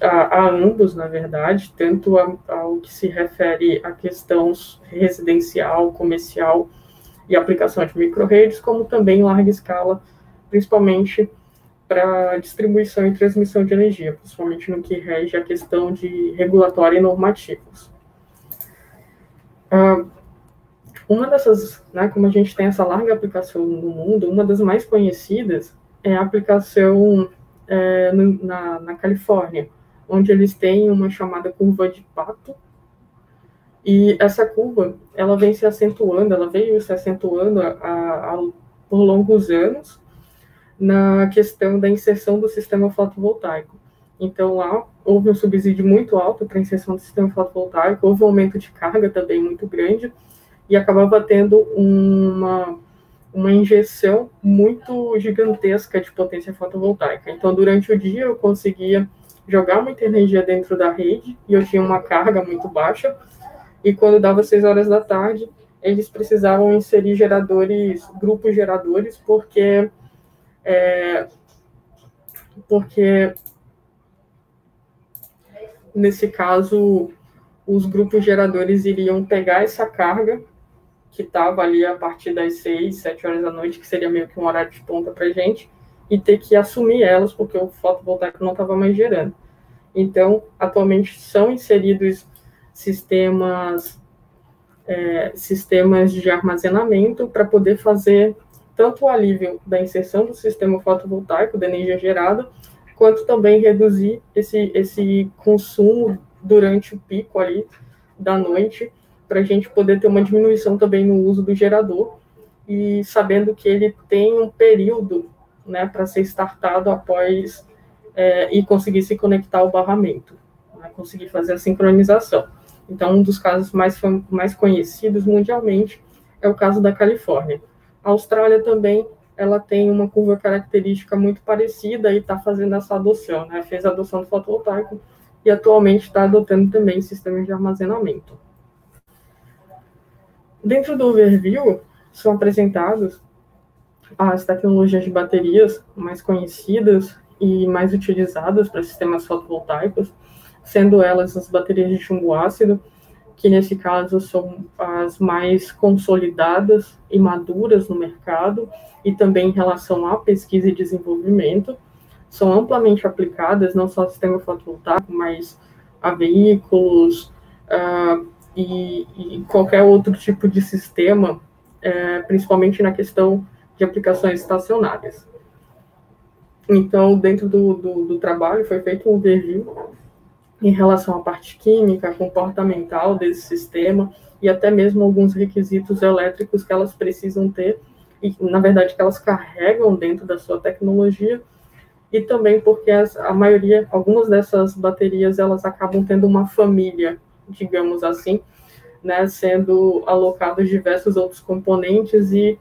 a, a ambos, na verdade, tanto ao que se refere à questão residencial, comercial e aplicação de micro-redes, como também em larga escala, principalmente para distribuição e transmissão de energia, principalmente no que rege a questão de regulatória e normativos. Uh, uma dessas, né, como a gente tem essa larga aplicação no mundo, uma das mais conhecidas é a aplicação é, no, na, na Califórnia, onde eles têm uma chamada curva de pato, e essa curva, ela vem se acentuando, ela veio se acentuando a, a, a, por longos anos na questão da inserção do sistema fotovoltaico. Então, lá houve um subsídio muito alto para a inserção do sistema fotovoltaico, houve um aumento de carga também muito grande, e acabava tendo uma, uma injeção muito gigantesca de potência fotovoltaica. Então, durante o dia, eu conseguia jogar muita energia dentro da rede, e eu tinha uma carga muito baixa, e quando dava seis horas da tarde, eles precisavam inserir geradores, grupos geradores, porque é, porque nesse caso os grupos geradores iriam pegar essa carga que estava ali a partir das seis, sete horas da noite, que seria meio que um horário de ponta para gente, e ter que assumir elas, porque o fotovoltaico não estava mais gerando. Então, atualmente são inseridos sistemas, é, sistemas de armazenamento para poder fazer tanto o alívio da inserção do sistema fotovoltaico, da energia gerada, quanto também reduzir esse, esse consumo durante o pico ali da noite, para a gente poder ter uma diminuição também no uso do gerador, e sabendo que ele tem um período né, para ser startado após é, e conseguir se conectar ao barramento, né, conseguir fazer a sincronização. Então, um dos casos mais, mais conhecidos mundialmente é o caso da Califórnia. A Austrália também ela tem uma curva característica muito parecida e está fazendo essa adoção, né? Fez a adoção do fotovoltaico e atualmente está adotando também sistemas de armazenamento. Dentro do overview são apresentadas as tecnologias de baterias mais conhecidas e mais utilizadas para sistemas fotovoltaicos, sendo elas as baterias de chumbo ácido, que nesse caso são as mais consolidadas e maduras no mercado, e também em relação à pesquisa e desenvolvimento, são amplamente aplicadas não só ao sistema fotovoltaico, mas a veículos uh, e, e, qualquer outro tipo de sistema, uh, principalmente na questão de aplicações estacionárias. Então, dentro do, do, do trabalho, foi feito um review em relação à parte química, comportamental desse sistema e até mesmo alguns requisitos elétricos que elas precisam ter e, na verdade, que elas carregam dentro da sua tecnologia e também porque as, a maioria, algumas dessas baterias, elas acabam tendo uma família, digamos assim, né, sendo alocados diversos outros componentes e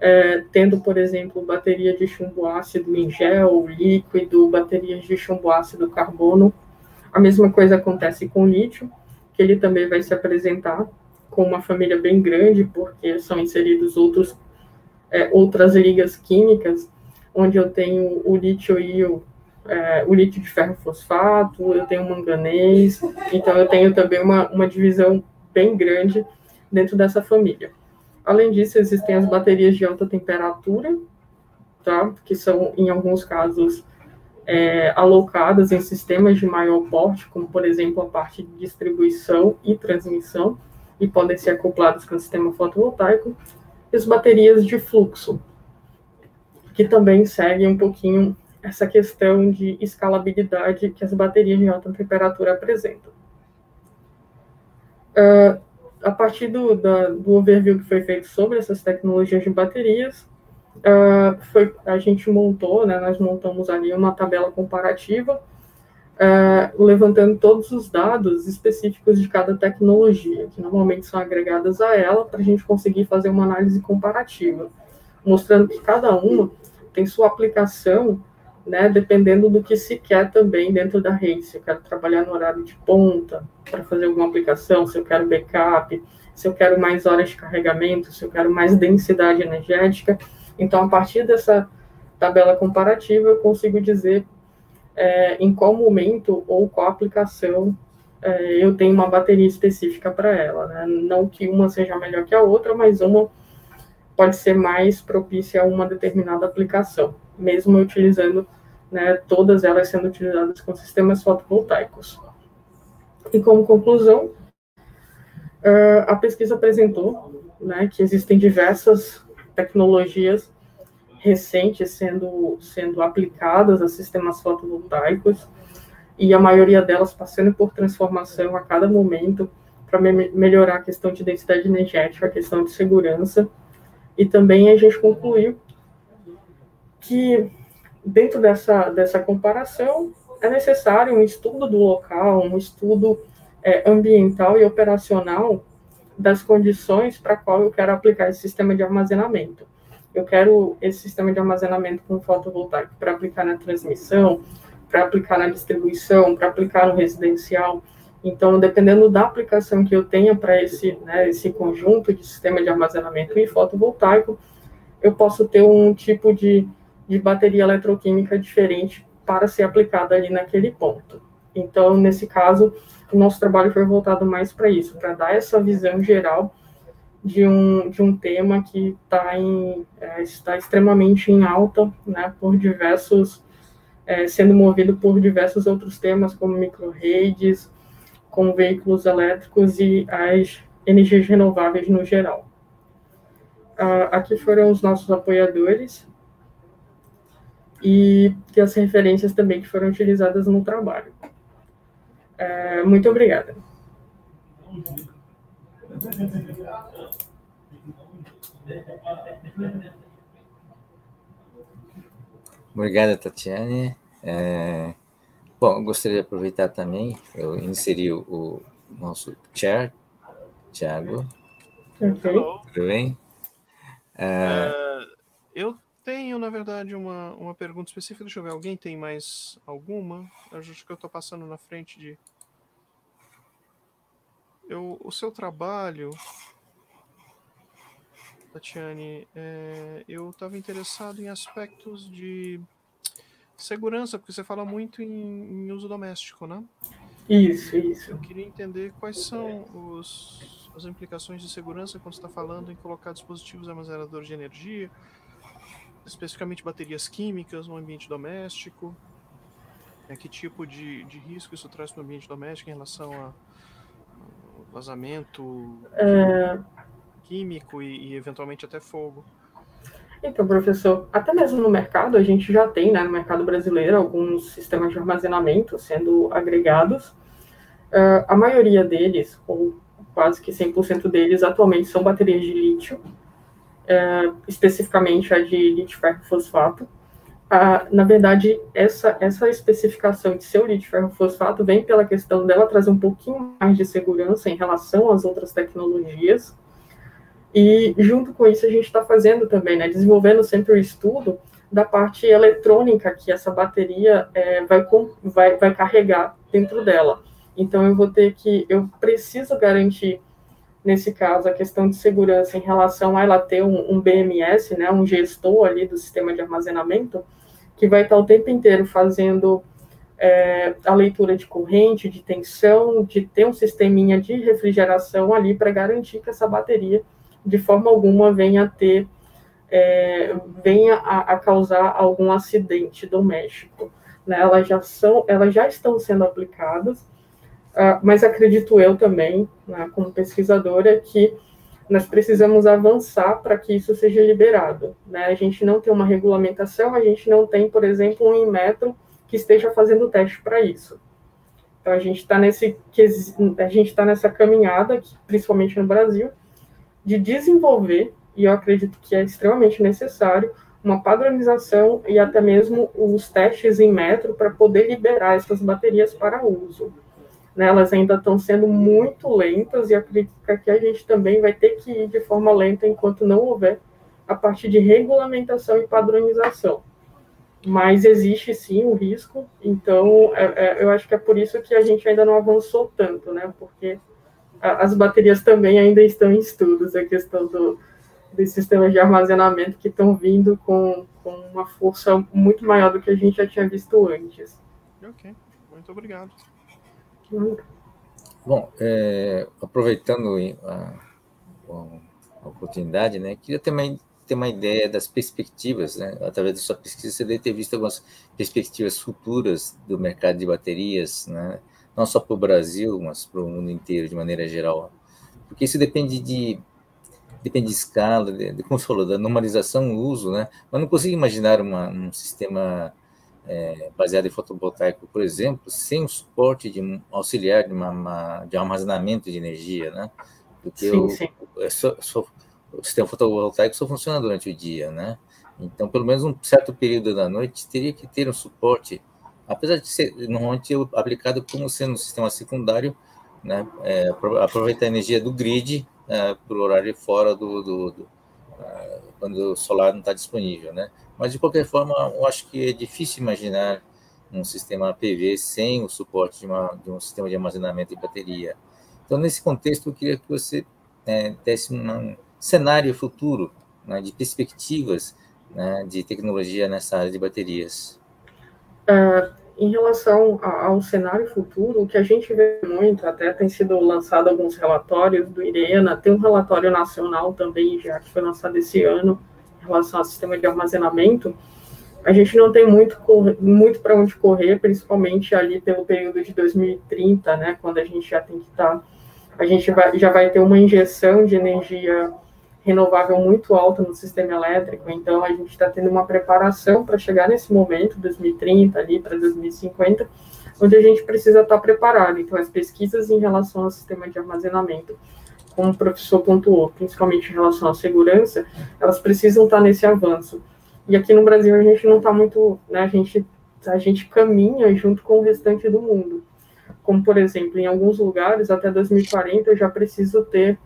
é, tendo, por exemplo, bateria de chumbo ácido em gel, líquido, baterias de chumbo ácido carbono. A mesma coisa acontece com o lítio, que ele também vai se apresentar com uma família bem grande, porque são inseridos outros, é, outras ligas químicas, onde eu tenho o lítio-íon, é, o lítio de ferro fosfato, eu tenho manganês, então eu tenho também uma, uma divisão bem grande dentro dessa família. Além disso, existem as baterias de alta temperatura, tá? que são, em alguns casos, é, alocadas em sistemas de maior porte, como, por exemplo, a parte de distribuição e transmissão, e podem ser acopladas com o sistema fotovoltaico, e as baterias de fluxo, que também seguem um pouquinho essa questão de escalabilidade que as baterias de alta temperatura apresentam. Uh, a partir do, da, do overview que foi feito sobre essas tecnologias de baterias, uh, foi, a gente montou, né, nós montamos ali uma tabela comparativa, uh, levantando todos os dados específicos de cada tecnologia, que normalmente são agregadas a ela, para a gente conseguir fazer uma análise comparativa, mostrando que cada uma tem sua aplicação né, dependendo do que se quer também dentro da rede. Se eu quero trabalhar no horário de ponta para fazer alguma aplicação, se eu quero backup, se eu quero mais horas de carregamento, se eu quero mais densidade energética. Então, a partir dessa tabela comparativa, eu consigo dizer é, em qual momento ou qual aplicação é, eu tenho uma bateria específica para ela. Né? Não que uma seja melhor que a outra, mas uma pode ser mais propícia a uma determinada aplicação, mesmo utilizando né, todas elas sendo utilizadas com sistemas fotovoltaicos. E como conclusão, uh, a pesquisa apresentou né, que existem diversas tecnologias recentes sendo, sendo aplicadas a sistemas fotovoltaicos e a maioria delas passando por transformação a cada momento para me melhorar a questão de densidade energética, a questão de segurança. E também a gente concluiu que dentro dessa, dessa comparação, é necessário um estudo do local, um estudo é, ambiental e operacional das condições para qual eu quero aplicar esse sistema de armazenamento. Eu quero esse sistema de armazenamento com fotovoltaico para aplicar na transmissão, para aplicar na distribuição, para aplicar no residencial. Então, dependendo da aplicação que eu tenha para esse, né, esse conjunto de sistema de armazenamento e fotovoltaico, eu posso ter um tipo de de bateria eletroquímica diferente para ser aplicada ali naquele ponto. Então, nesse caso, o nosso trabalho foi voltado mais para isso, para dar essa visão geral de um, de um tema que tá em, é, está extremamente em alta, né, por diversos, é, sendo movido por diversos outros temas, como micro-redes, como veículos elétricos e as energias renováveis no geral. Uh, aqui foram os nossos apoiadores, e as referências também que foram utilizadas no trabalho. É, muito obrigada. Obrigada, Tatiane. É, bom, gostaria de aproveitar também, eu inseri o, o nosso chair, Tiago. Okay. Tudo bem? É, uh, eu tenho, na verdade, uma, uma pergunta específica. Deixa eu ver, alguém tem mais alguma? Eu acho que eu estou passando na frente de. Eu, o seu trabalho, Tatiane, é, eu estava interessado em aspectos de segurança, porque você fala muito em, em, uso doméstico, né? Isso, isso. Eu queria entender quais são os, as implicações de segurança quando você está falando em colocar dispositivos armazenadores de energia especificamente baterias químicas no ambiente doméstico? É, que tipo de, de risco isso traz para o ambiente doméstico em relação a vazamento é... químico e, e, eventualmente até fogo? Então, professor, até mesmo no mercado, a gente já tem, né, no mercado brasileiro, alguns sistemas de armazenamento sendo agregados. Uh, a maioria deles, ou quase que 100% deles, atualmente são baterias de lítio, é, especificamente a de lítio ferro fosfato. Ah, na verdade, essa, essa especificação de seu lítio ferro fosfato vem pela questão dela trazer um pouquinho mais de segurança em relação às outras tecnologias. E junto com isso a gente está fazendo também, né, desenvolvendo sempre o estudo da parte eletrônica que essa bateria é, vai, vai, vai carregar dentro dela. Então eu vou ter que, eu preciso garantir nesse caso, a questão de segurança em relação a ela ter um, um, BMS, né, um gestor ali do sistema de armazenamento, que vai estar o tempo inteiro fazendo é, a leitura de corrente, de tensão, de ter um sisteminha de refrigeração ali para garantir que essa bateria, de forma alguma, venha a ter, é, venha a, a, causar algum acidente doméstico. Né? Elas, já são, elas já estão sendo aplicadas, mas acredito eu também, né, como pesquisadora, que nós precisamos avançar para que isso seja liberado. Né? A gente não tem uma regulamentação, a gente não tem, por exemplo, um Inmetro que esteja fazendo teste para isso. Então a gente está nesse a gente está nessa caminhada, principalmente no Brasil, de desenvolver e eu acredito que é extremamente necessário uma padronização e até mesmo os testes em metro para poder liberar essas baterias para uso. Né, elas ainda estão sendo muito lentas e acredito que a gente também vai ter que ir de forma lenta enquanto não houver a parte de regulamentação e padronização. Mas existe sim o risco, então é, é, eu acho que é por isso que a gente ainda não avançou tanto, né? Porque a, as baterias também ainda estão em estudos, a questão do, dos sistemas de armazenamento que estão vindo com, com uma força muito maior do que a gente já tinha visto antes. Ok, muito obrigado. Bom, é, aproveitando a, a, oportunidade, né, queria também ter uma ideia das perspectivas, né, através da sua pesquisa, você deve ter visto algumas perspectivas futuras do mercado de baterias, né, não só para o Brasil, mas para o mundo inteiro, de maneira geral, porque isso depende de depende de escala, de, de como você falou, da normalização, o uso, né, mas não consigo imaginar uma, um sistema é, baseado em fotovoltaico, por exemplo, sem o suporte de um auxiliar de, uma, uma, de armazenamento de energia, né? Porque sim, o, sim. É só, só, o sistema fotovoltaico só funciona durante o dia, né? Então, pelo menos um certo período da noite teria que ter um suporte, apesar de ser normalmente aplicado como sendo um sistema secundário, né? É, aproveitar a energia do grid é, o horário fora do, do, do uh, quando o solar não está disponível, né? Mas, de qualquer forma, eu acho que é difícil imaginar um sistema PV sem o suporte de, uma, de um sistema de armazenamento de bateria. Então, nesse contexto, eu queria que você é, desse um cenário futuro né, de perspectivas né, de tecnologia nessa área de baterias. Uh, em relação ao cenário futuro, o que a gente vê muito, até tem sido lançado alguns relatórios do IRENA, tem um relatório nacional também, já que foi lançado esse ano, relação ao sistema de armazenamento, a gente não tem muito, muito para onde correr, principalmente ali pelo período de 2030, né, quando a gente já tem que estar, tá, a gente vai, já vai ter uma injeção de energia renovável muito alta no sistema elétrico, então a gente está tendo uma preparação para chegar nesse momento, 2030 ali para 2050, onde a gente precisa estar tá preparado. Então as pesquisas em relação ao sistema de armazenamento como o professor pontuou, principalmente em relação à segurança, elas precisam estar nesse avanço. E aqui no Brasil a gente não está muito, né, a gente a gente caminha junto com o restante do mundo. Como por exemplo, em alguns lugares até 2040 eu já preciso ter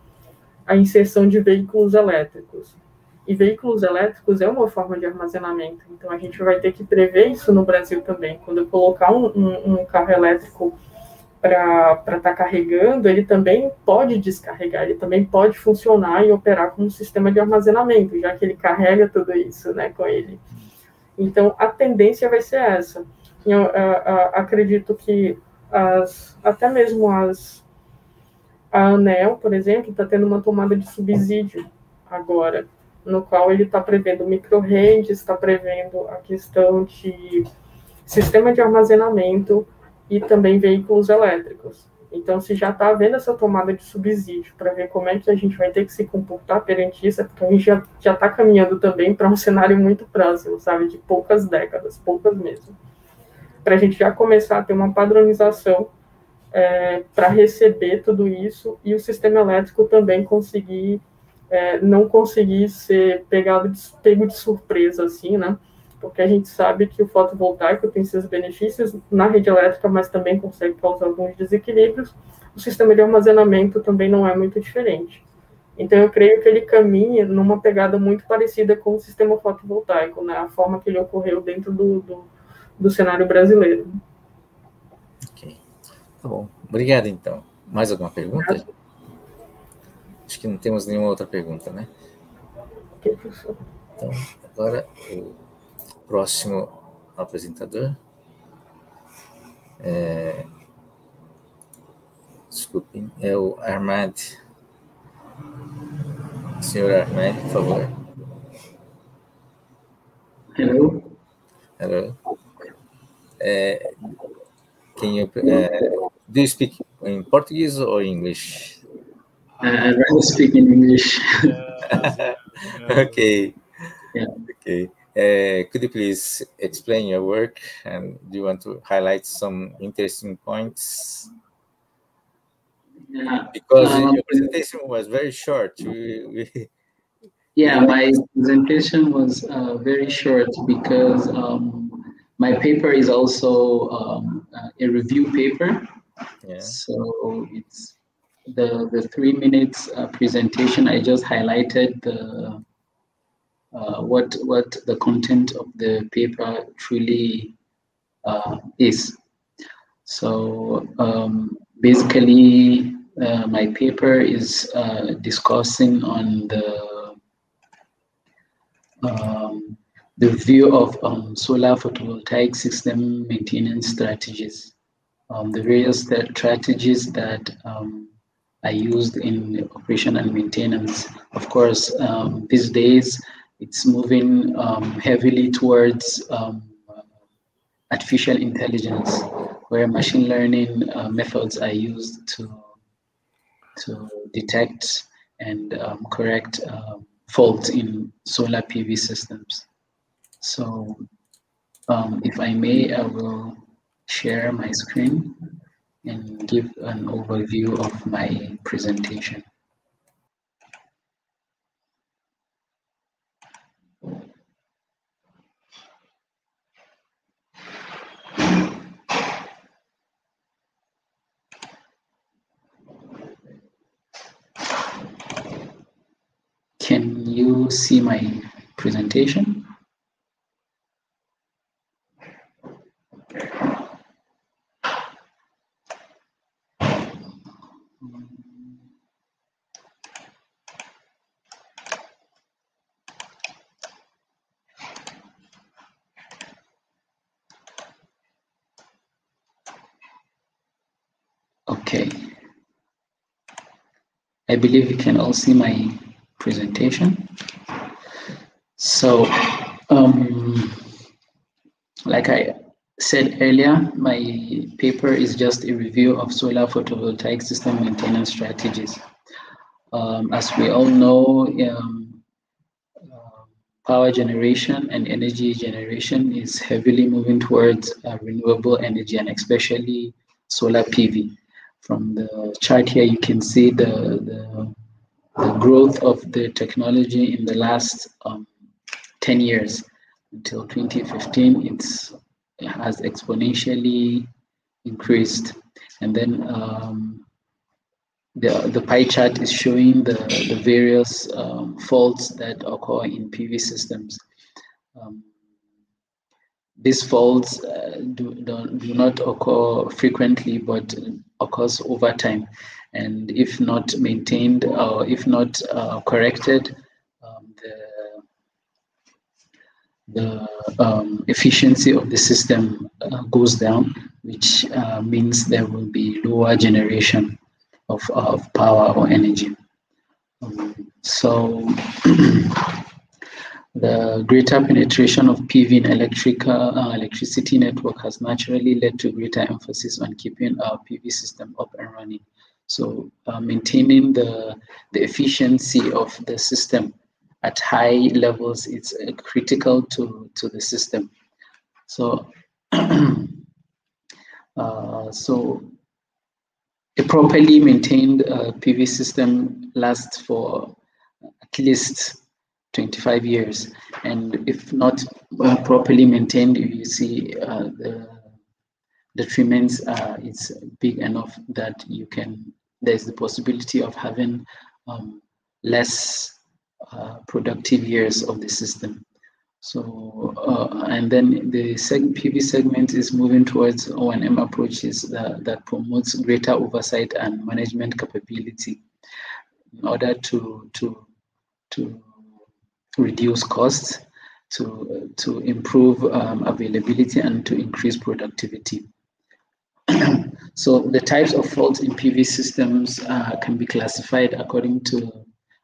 a inserção de veículos elétricos. E veículos elétricos é uma forma de armazenamento. Então a gente vai ter que prever isso no Brasil também. Quando eu colocar um, um, um carro elétrico para estar tá carregando, ele também pode descarregar, ele também pode funcionar e operar como um sistema de armazenamento, já que ele carrega tudo isso né, com ele. Então, a tendência vai ser essa. Eu acredito que as, até mesmo as, a ANEL, por exemplo, está tendo uma tomada de subsídio agora, no qual ele está prevendo micro-redes, está prevendo a questão de sistema de armazenamento, e também veículos elétricos. Então, se já está havendo essa tomada de subsídio para ver como é que a gente vai ter que se comportar perante isso, é porque a gente já está caminhando também para um cenário muito próximo, sabe, de poucas décadas, poucas mesmo. Para a gente já começar a ter uma padronização é, para receber tudo isso e o sistema elétrico também conseguir, é, não conseguir ser pegado de, pego de surpresa, assim, né? Porque a gente sabe que o fotovoltaico tem seus benefícios na rede elétrica, mas também consegue causar alguns desequilíbrios. O sistema de armazenamento também não é muito diferente. Então, eu creio que ele caminha numa pegada muito parecida com o sistema fotovoltaico, né? a forma que ele ocorreu dentro do, do, do cenário brasileiro. Ok. Tá bom. Obrigado, então. Mais alguma pergunta? Obrigado. Acho que não temos nenhuma outra pergunta, né? Ok, professor. Então, agora eu próximo apresentador. É, desculpem, é o Armad. Senhor Armad, por favor. Hello. Hello. É, can you, uh, do you speak in Portuguese or English? I'd rather speak in English. Okay. Yeah. Okay. Uh, could you please explain your work and do you want to highlight some interesting points? Yeah. Because Um, your presentation was very short. We, we, Yeah, my presentation was uh, very short because um, my paper is also um, uh, a review paper. yeah. So it's the the three minutes uh, presentation. I just highlighted the uh, what what the content of the paper truly uh, is. So um, basically, uh, my paper is uh, discussing on the um, the view of um, solar photovoltaic system maintenance strategies, um, the various strategies that um, are used in operation and maintenance. Of course, um, these days it's moving um, heavily towards um, artificial intelligence, where machine learning uh, methods are used to to detect and um, correct um, faults in solar PV systems. So, um, if I may, I will share my screen and give an overview of my presentation. Can you see my presentation? Okay. I believe you can all see my presentation. So, um, like I said earlier, my paper is just a review of solar photovoltaic system maintenance strategies. Um, as we all know, um, uh, power generation and energy generation is heavily moving towards uh, renewable energy and especially solar PV. From the chart here, you can see the, the, the growth of the technology in the last um, 10 years until 2015. It's, it has exponentially increased. And then um, the, the pie chart is showing the, the various um, faults that occur in PV systems. Um, these faults uh, do, do, do not occur frequently, but occurs over time. And if not maintained or if not uh, corrected, um, the, the um, efficiency of the system uh, goes down, which uh, means there will be lower generation of, of power or energy. Um, so the greater penetration of PV in electrical uh, electricity network has naturally led to greater emphasis on keeping our PV system up and running. So uh, maintaining the, the efficiency of the system at high levels is uh, critical to, to the system. So, uh, so a properly maintained uh, PV system lasts for at least 25 years. And if not uh, properly maintained, you see uh, the detriments uh, it's big enough that you can, there's the possibility of having um, less uh, productive years of the system. So, uh, and then the seg PV segment is moving towards O&M approaches that, that promotes greater oversight and management capability in order to, to, to reduce costs, to, to improve um, availability and to increase productivity. so the types of faults in PV systems uh, can be classified according to,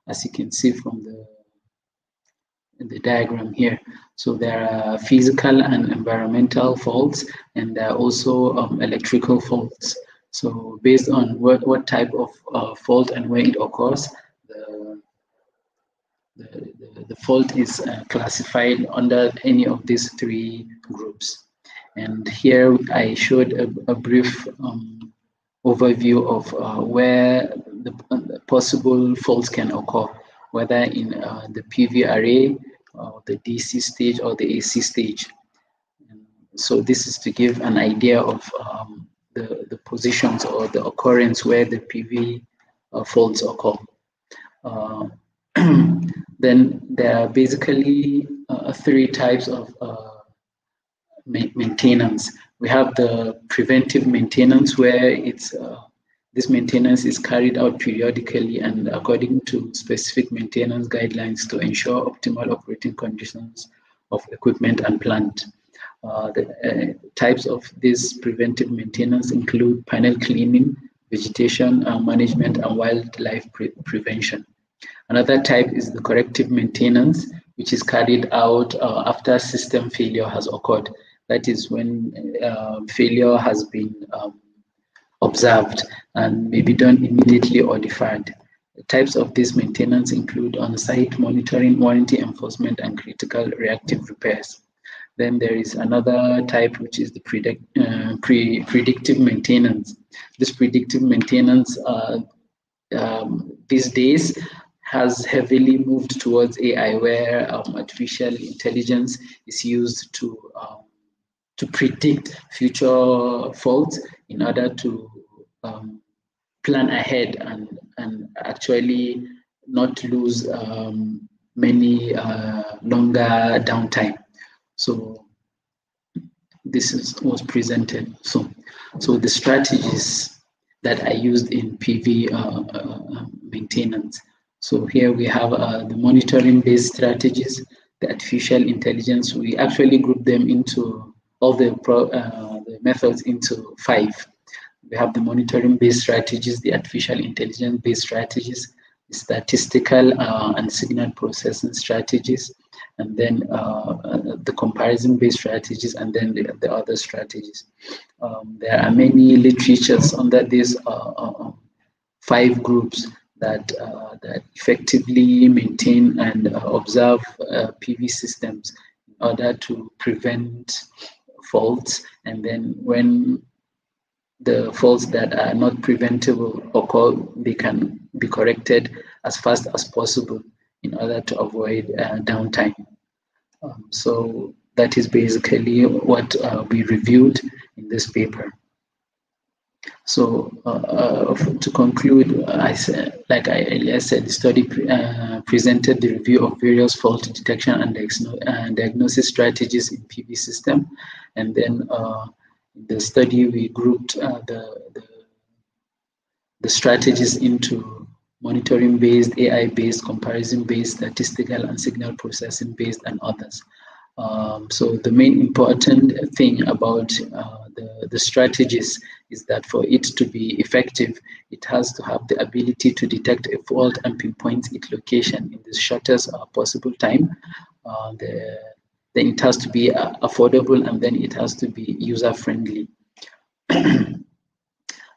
as you can see from the the diagram here. So there are physical and environmental faults, and there are also um, electrical faults. So based on what, what type of uh, fault and where it occurs, the, the, the, the fault is uh, classified under any of these three groups. And here I showed a, a brief um, overview of uh, where the, the, possible faults can occur, whether in uh, the PV array, or the DC stage, or the AC stage. And so this is to give an idea of um, the, the positions or the occurrence where the PV uh, faults occur. Uh, then there are basically uh, three types of uh, maintenance. We have the preventive maintenance where it's uh, this maintenance is carried out periodically and according to specific maintenance guidelines to ensure optimal operating conditions of equipment and plant. Uh, the uh, types of this preventive maintenance include panel cleaning, vegetation uh, management, and wildlife pre prevention. Another type is the corrective maintenance, which is carried out uh, after system failure has occurred. That is when uh, failure has been um, observed and may be done immediately or deferred. The types of this maintenance include on-site monitoring, warranty enforcement, and critical reactive repairs. Then there is another type, which is the predict, uh, pre predictive maintenance. This predictive maintenance uh, um, these days has heavily moved towards AI, where um, artificial intelligence is used to um, to predict future faults in order to um, plan ahead and and actually not lose um, many uh, longer downtime. So this is was presented. So so the strategies that I used in PV uh, uh, maintenance. So here we have uh, the monitoring based strategies, the artificial intelligence. We actually group them into all the, pro, uh, the methods into five. We have the monitoring based strategies, the artificial intelligence based strategies, the statistical uh, and signal processing strategies, and then uh, uh, the comparison-based strategies, and then the, the other strategies. Um, there are many literatures under these uh, um, five groups that uh, that effectively maintain and uh, observe PV systems in order to prevent faults, and then when the faults that are not preventable occur, they can be corrected as fast as possible in order to avoid uh, downtime. Um, so that is basically what uh, we reviewed in this paper. So uh, uh to conclude, I said, like I earlier said, the study pre uh, presented the review of various fault detection and uh, diagnosis strategies in PV system. And then in the study, we grouped the, the, the strategies into monitoring based, AI based, comparison based, statistical and signal processing based, and others. Um, so the main important thing about uh, the, the strategies is that for it to be effective, it has to have the ability to detect a fault and pinpoint its location in the shortest uh, possible time. Uh, the, then it has to be uh, affordable and then it has to be user friendly.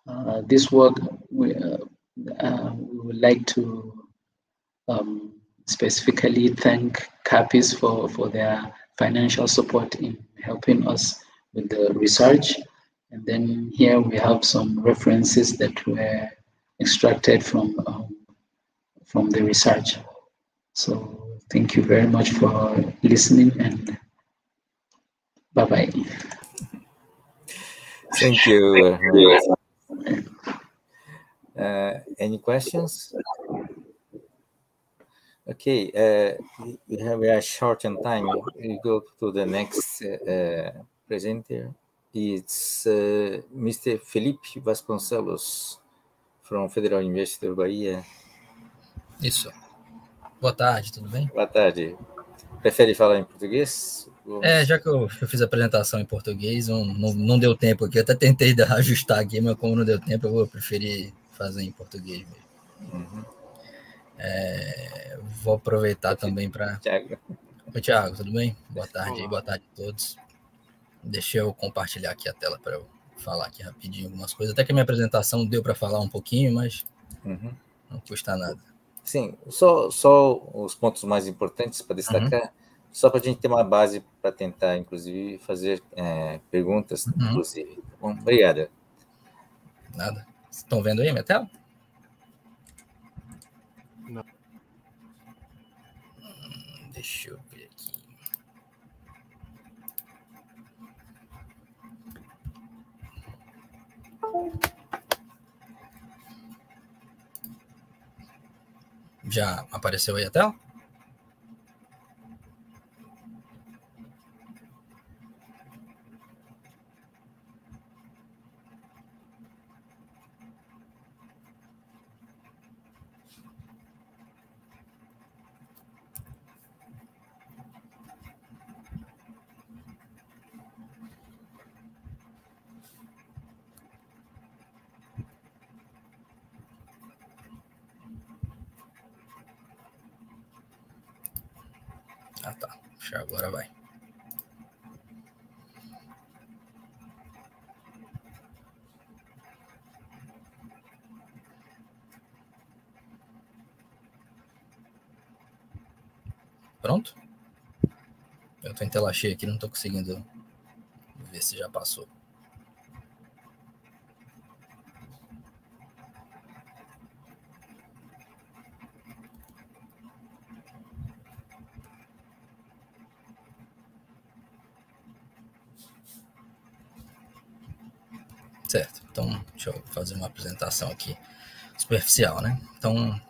Uh, this work we, uh, uh, we would like to um, specifically thank CAPES for, for their financial support in helping us with the research. And then here we have some references that were extracted from, um, from the research. So thank you very much for listening and bye-bye. Thank you. Uh, any questions? Okay, uh, we have a short on time. We go to the next uh, presenter. It's uh, Mr. Felipe Vasconcelos from Federal University of Bahia. Isso. Boa tarde, tudo bem? Boa tarde. Prefere falar em português? Vamos... É, já que eu, eu, fiz a apresentação em português, não, não, não, deu tempo aqui. Eu até tentei ajustar aqui, mas como não deu tempo, eu vou preferir fazer em português mesmo. Uhum. É, vou aproveitar também para. Tiago. Oi, Tiago, tudo bem? Boa tarde, Olá. boa tarde a todos. Deixa eu compartilhar aqui a tela para eu falar aqui rapidinho algumas coisas. Até que a minha apresentação deu para falar um pouquinho, mas uhum. não custa nada. Sim, só, só os pontos mais importantes para destacar, uhum. só para a gente ter uma base para tentar, inclusive, fazer é, perguntas, uhum. inclusive. Tá bom, obrigado. Nada. Estão vendo aí a minha tela? Não. Hum, deixa eu ver aqui. Já apareceu aí a tela? Agora vai. Pronto? Eu tô em tela cheia aqui, não tô conseguindo ver se já passou. Certo. Então, deixa eu fazer uma apresentação aqui superficial, né? Então,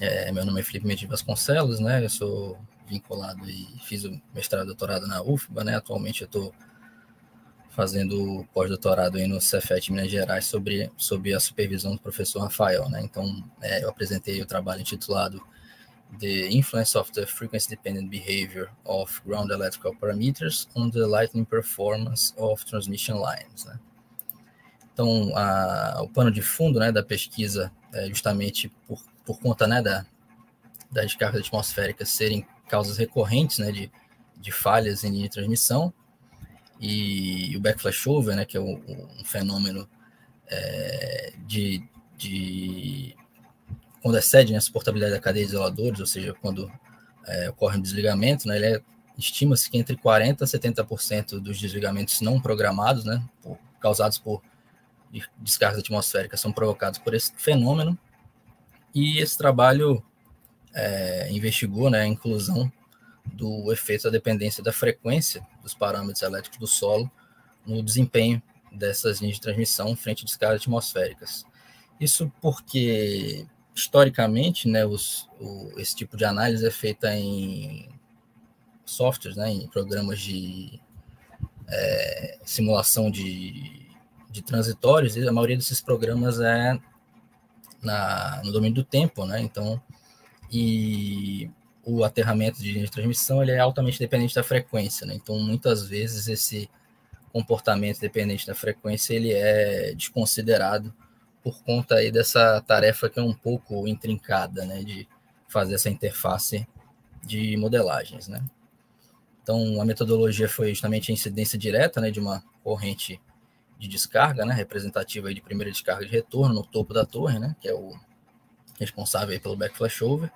é, meu nome é Felipe Medina Vasconcelos, né? Eu sou vinculado e fiz o mestrado e doutorado na UFBA, né? Atualmente eu estou fazendo pós-doutorado aí no Cefet Minas Gerais sobre, sobre a supervisão do professor Rafael, né? Então, é, eu apresentei o trabalho intitulado The Influence of the Frequency Dependent Behavior of Ground Electrical Parameters on the Lightning Performance of Transmission Lines, né? Então, a, o pano de fundo né, da pesquisa é justamente por, por conta né, da, das descargas atmosféricas serem causas recorrentes né, de, de falhas em linha de transmissão, e o backflashover, né, que é um, um fenômeno é, de, de quando excede né, a suportabilidade da cadeia de isoladores, ou seja, quando é, ocorre um desligamento, né, é, estima-se que entre 40% a 70% dos desligamentos não programados, né, por, causados por de descargas atmosféricas são provocados por esse fenômeno, e esse trabalho é, investigou né, a inclusão do efeito da dependência da frequência dos parâmetros elétricos do solo no desempenho dessas linhas de transmissão frente a descargas atmosféricas. Isso porque, historicamente, né, os, o, esse tipo de análise é feita em softwares, né, em programas de é, simulação de de transitórios, a maioria desses programas é na, no domínio do tempo, né? Então, e o aterramento de linha de transmissão ele é altamente dependente da frequência, né? Então, muitas vezes esse comportamento dependente da frequência ele é desconsiderado por conta aí dessa tarefa que é um pouco intrincada, né? De fazer essa interface de modelagens, né? Então, a metodologia foi justamente a incidência direta, né, de uma corrente de descarga, né, representativa aí de primeira descarga de retorno no topo da torre, né, que é o responsável pelo backflashover.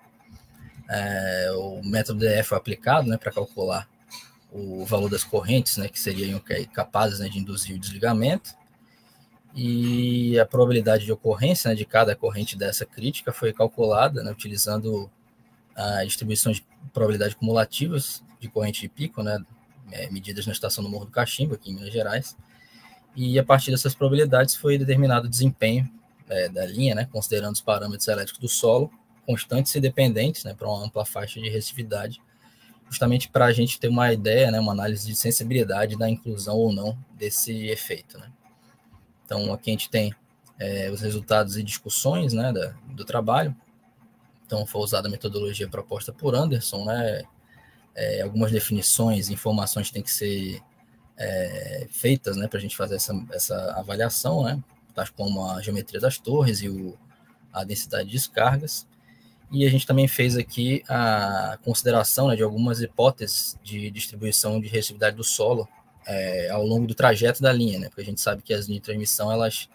É, o método DF aplicado né, para calcular o valor das correntes, né, que seriam capazes né, de induzir o desligamento. E a probabilidade de ocorrência né, de cada corrente dessa crítica foi calculada né, utilizando a distribuição de probabilidade cumulativas de corrente de pico, né, é, medidas na estação do Morro do Cachimbo, aqui em Minas Gerais, e a partir dessas probabilidades foi determinado o desempenho é, da linha, né, considerando os parâmetros elétricos do solo, constantes e dependentes, né, para uma ampla faixa de resistividade, justamente para a gente ter uma ideia, né, uma análise de sensibilidade da inclusão ou não desse efeito. Né. Então, aqui a gente tem é, os resultados e discussões né, da, do trabalho. Então, foi usada a metodologia proposta por Anderson, né, é, algumas definições, informações têm que ser é, feitas né, para a gente fazer essa, essa avaliação, né, tais como a geometria das torres e o, a densidade de descargas. E a gente também fez aqui a consideração né, de algumas hipóteses de distribuição de resistividade do solo é, ao longo do trajeto da linha, né? Porque a gente sabe que as linhas de transmissão elas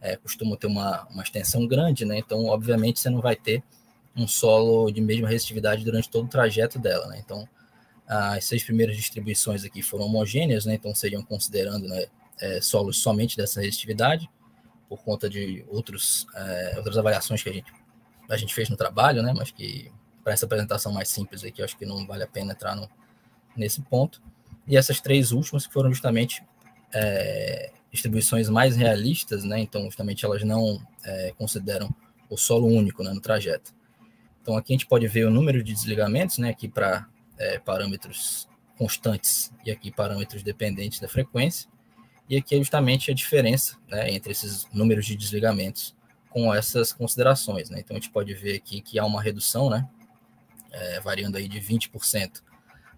é, costumam ter uma, uma extensão grande, né? Então, obviamente, você não vai ter um solo de mesma resistividade durante todo o trajeto dela, né? Então, as seis primeiras distribuições aqui foram homogêneas, né? Então, seriam considerando né, é, solos somente dessa resistividade, por conta de outros, é, outras avaliações que a gente, a gente fez no trabalho, né? Mas que para essa apresentação mais simples aqui, acho que não vale a pena entrar no, nesse ponto. E essas três últimas que foram justamente é, distribuições mais realistas, né? Então, justamente elas não é, consideram o solo único né, no trajeto. Então, aqui a gente pode ver o número de desligamentos, né? Aqui para é, parâmetros constantes e aqui parâmetros dependentes da frequência. E aqui é justamente a diferença né, entre esses números de desligamentos com essas considerações. Né? Então, a gente pode ver aqui que há uma redução, né, é, variando aí de 20%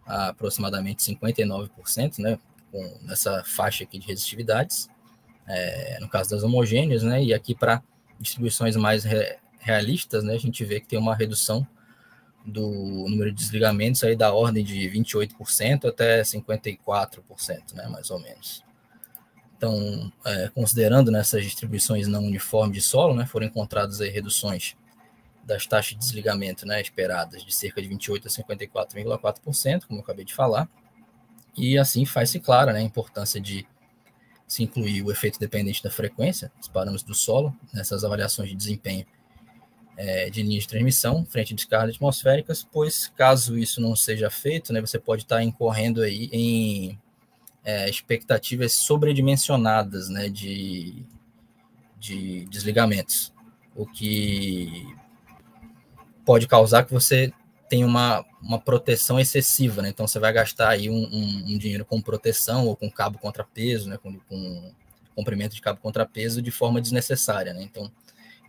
a aproximadamente 59%, né, com, nessa faixa aqui de resistividades, é, no caso das homogêneas, né, e aqui para distribuições mais re, realistas, né, a gente vê que tem uma redução do número de desligamentos aí da ordem de 28% até 54%, né, mais ou menos. Então, é, considerando nessas distribuições não uniformes de solo, né, foram encontradas aí reduções das taxas de desligamento né, esperadas de cerca de 28% a 54,4%, como eu acabei de falar, e assim faz-se clara né, a importância de se incluir o efeito dependente da frequência, os parâmetros do solo, nessas avaliações de desempenho é, de linhas de transmissão frente a descargas atmosféricas, pois caso isso não seja feito, né, você pode estar incorrendo aí em é, expectativas sobredimensionadas né, de, de desligamentos, o que pode causar que você tenha uma, uma proteção excessiva, né? Então você vai gastar aí um, um, um dinheiro com proteção ou com cabo contrapeso, né? Com, com comprimento de cabo contrapeso de forma desnecessária, né? Então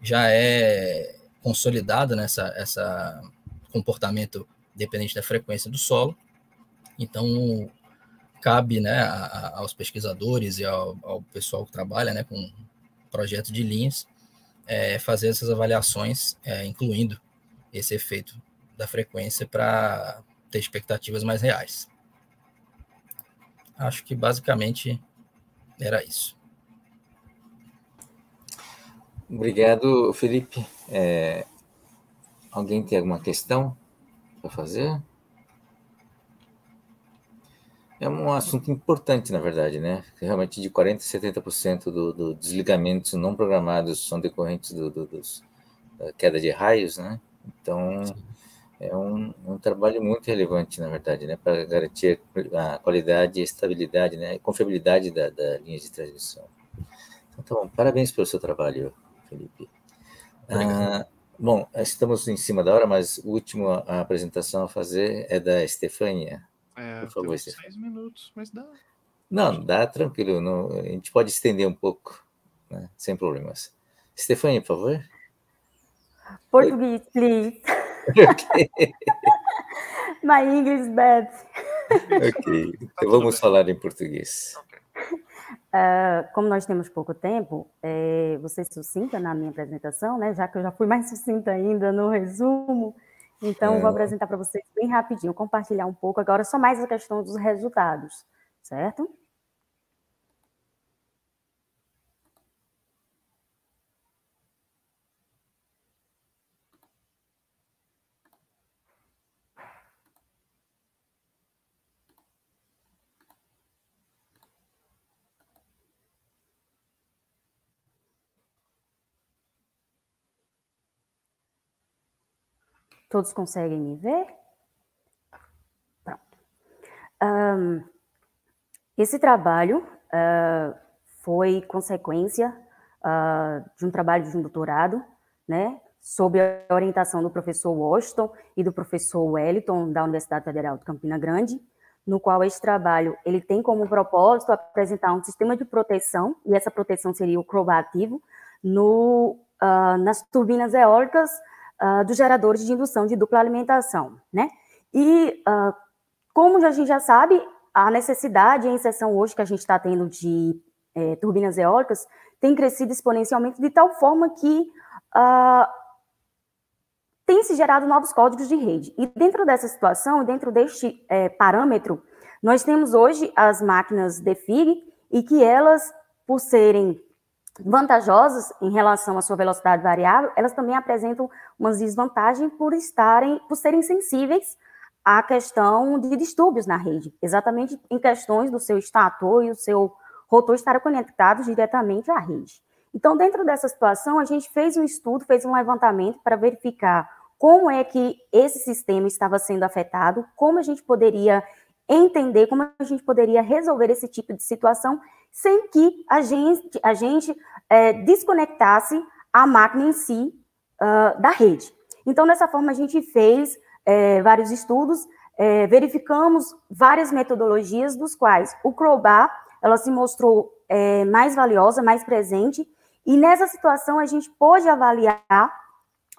já é consolidado nessa essa comportamento dependente da frequência do solo. Então cabe né, a, aos pesquisadores e ao, ao, pessoal que trabalha né, com projeto de linhas é, fazer essas avaliações, é, incluindo esse efeito da frequência para ter expectativas mais reais. Acho que basicamente era isso. Obrigado, Felipe. É, alguém tem alguma questão para fazer? É um assunto importante, na verdade, né? Realmente de 40% a 70% do, do desligamentos não programados são decorrentes do, do, dos, da queda de raios, né? Então, é um, um, trabalho muito relevante, na verdade, né? Para garantir a qualidade e estabilidade, né? E confiabilidade da, da linha de transmissão. Então, tá bom. Parabéns pelo seu trabalho, Felipe. Ah, bom, estamos em cima da hora, mas a última apresentação a fazer é da Estefânia. É, por favor, seis minutos, mas dá. Não, dá tranquilo. Não, a gente pode estender um pouco, né? sem problemas. Stefania, por favor. Português, please. Ok. My English bad. ok, então vamos falar em português. Uh, como nós temos pouco tempo, é, você sucinta na minha apresentação, né? Já que eu já fui mais sucinta ainda no resumo, então, é... vou apresentar para vocês bem rapidinho, compartilhar um pouco agora só mais a questão dos resultados, certo? Todos conseguem me ver? Pronto. Um, esse trabalho uh, foi consequência uh, de um trabalho de um doutorado, né, sob a orientação do professor Washington e do professor Wellington, da Universidade Federal de Campina Grande, no qual esse trabalho ele tem como propósito apresentar um sistema de proteção, e essa proteção seria o croativo, no, uh, nas turbinas eólicas uh, dos geradores de indução de dupla alimentação, né? E uh, como a gente já sabe, a necessidade e a inserção hoje que a gente está tendo de é, turbinas eólicas tem crescido exponencialmente de tal forma que uh, tem se gerado novos códigos de rede. E dentro dessa situação, dentro deste é, parâmetro Nós temos hoje as máquinas DeFig e que elas, por serem vantajosas em relação à sua velocidade variável, elas também apresentam uma desvantagem por estarem, por serem sensíveis à questão de distúrbios na rede, exatamente em questões do seu estator e o seu rotor estarem conectados diretamente à rede. Então, dentro dessa situação, a gente fez um estudo, fez um levantamento para verificar como é que esse sistema estava sendo afetado, como a gente poderia entender, como a gente poderia resolver esse tipo de situação sem que a gente, a gente é, desconectasse a máquina em si uh, da rede. Então, dessa forma, a gente fez é, vários estudos, é, verificamos várias metodologias, dos quais o Crowbar, ela se mostrou é, mais valiosa, mais presente, e nessa situação a gente pôde avaliar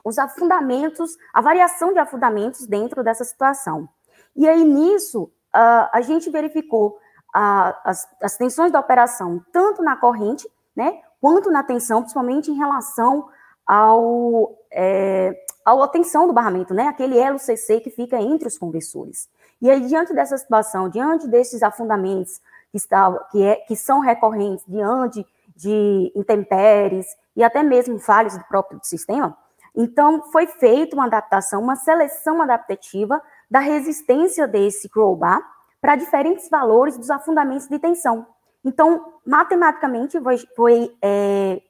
os afundamentos, a variação de afundamentos dentro dessa situação. E aí, nisso, uh, a gente verificou uh, as, as tensões da operação, tanto na corrente, né, quanto na tensão, principalmente em relação ao, é, à tensão do barramento, né, aquele elo CC que fica entre os conversores. E aí, diante dessa situação, diante desses afundamentos que, está, que, é, que são recorrentes, diante de intempéries e até mesmo falhas do próprio sistema, então foi feita uma adaptação, uma seleção adaptativa da resistência desse crowbar para diferentes valores dos afundamentos de tensão. Então, matematicamente, foi, é,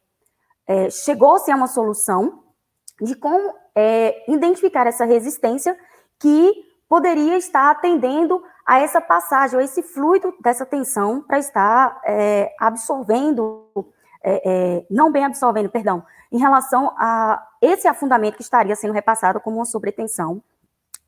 é, chegou-se a uma solução de como é, identificar essa resistência que poderia estar atendendo a essa passagem, a esse fluido dessa tensão para estar é, absorvendo, é, é, não bem absorvendo, perdão, em relação a esse afundamento que estaria sendo repassado como uma sobretensão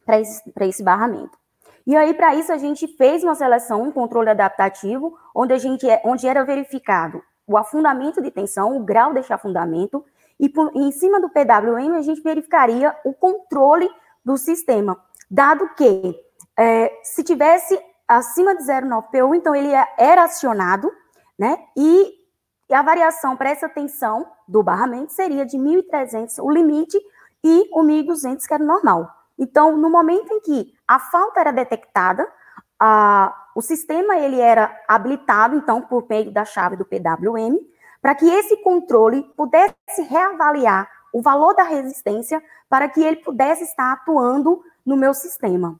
para esse, esse barramento. E aí, para isso, a gente fez uma seleção, um controle adaptativo, onde, a gente, é, onde era verificado o afundamento de tensão, o grau deste afundamento, e por, em cima do PWM a gente verificaria o controle do sistema, dado que é, se tivesse acima de 0,9 PU, então ele é, era acionado, né, e, a variação para essa tensão do barramento seria de 1.300, o limite, e o 1.200, que era normal. Então, no momento em que a falta era detectada, a, o sistema ele era habilitado, então, por meio da chave do PWM, para que esse controle pudesse reavaliar o valor da resistência para que ele pudesse estar atuando no meu sistema.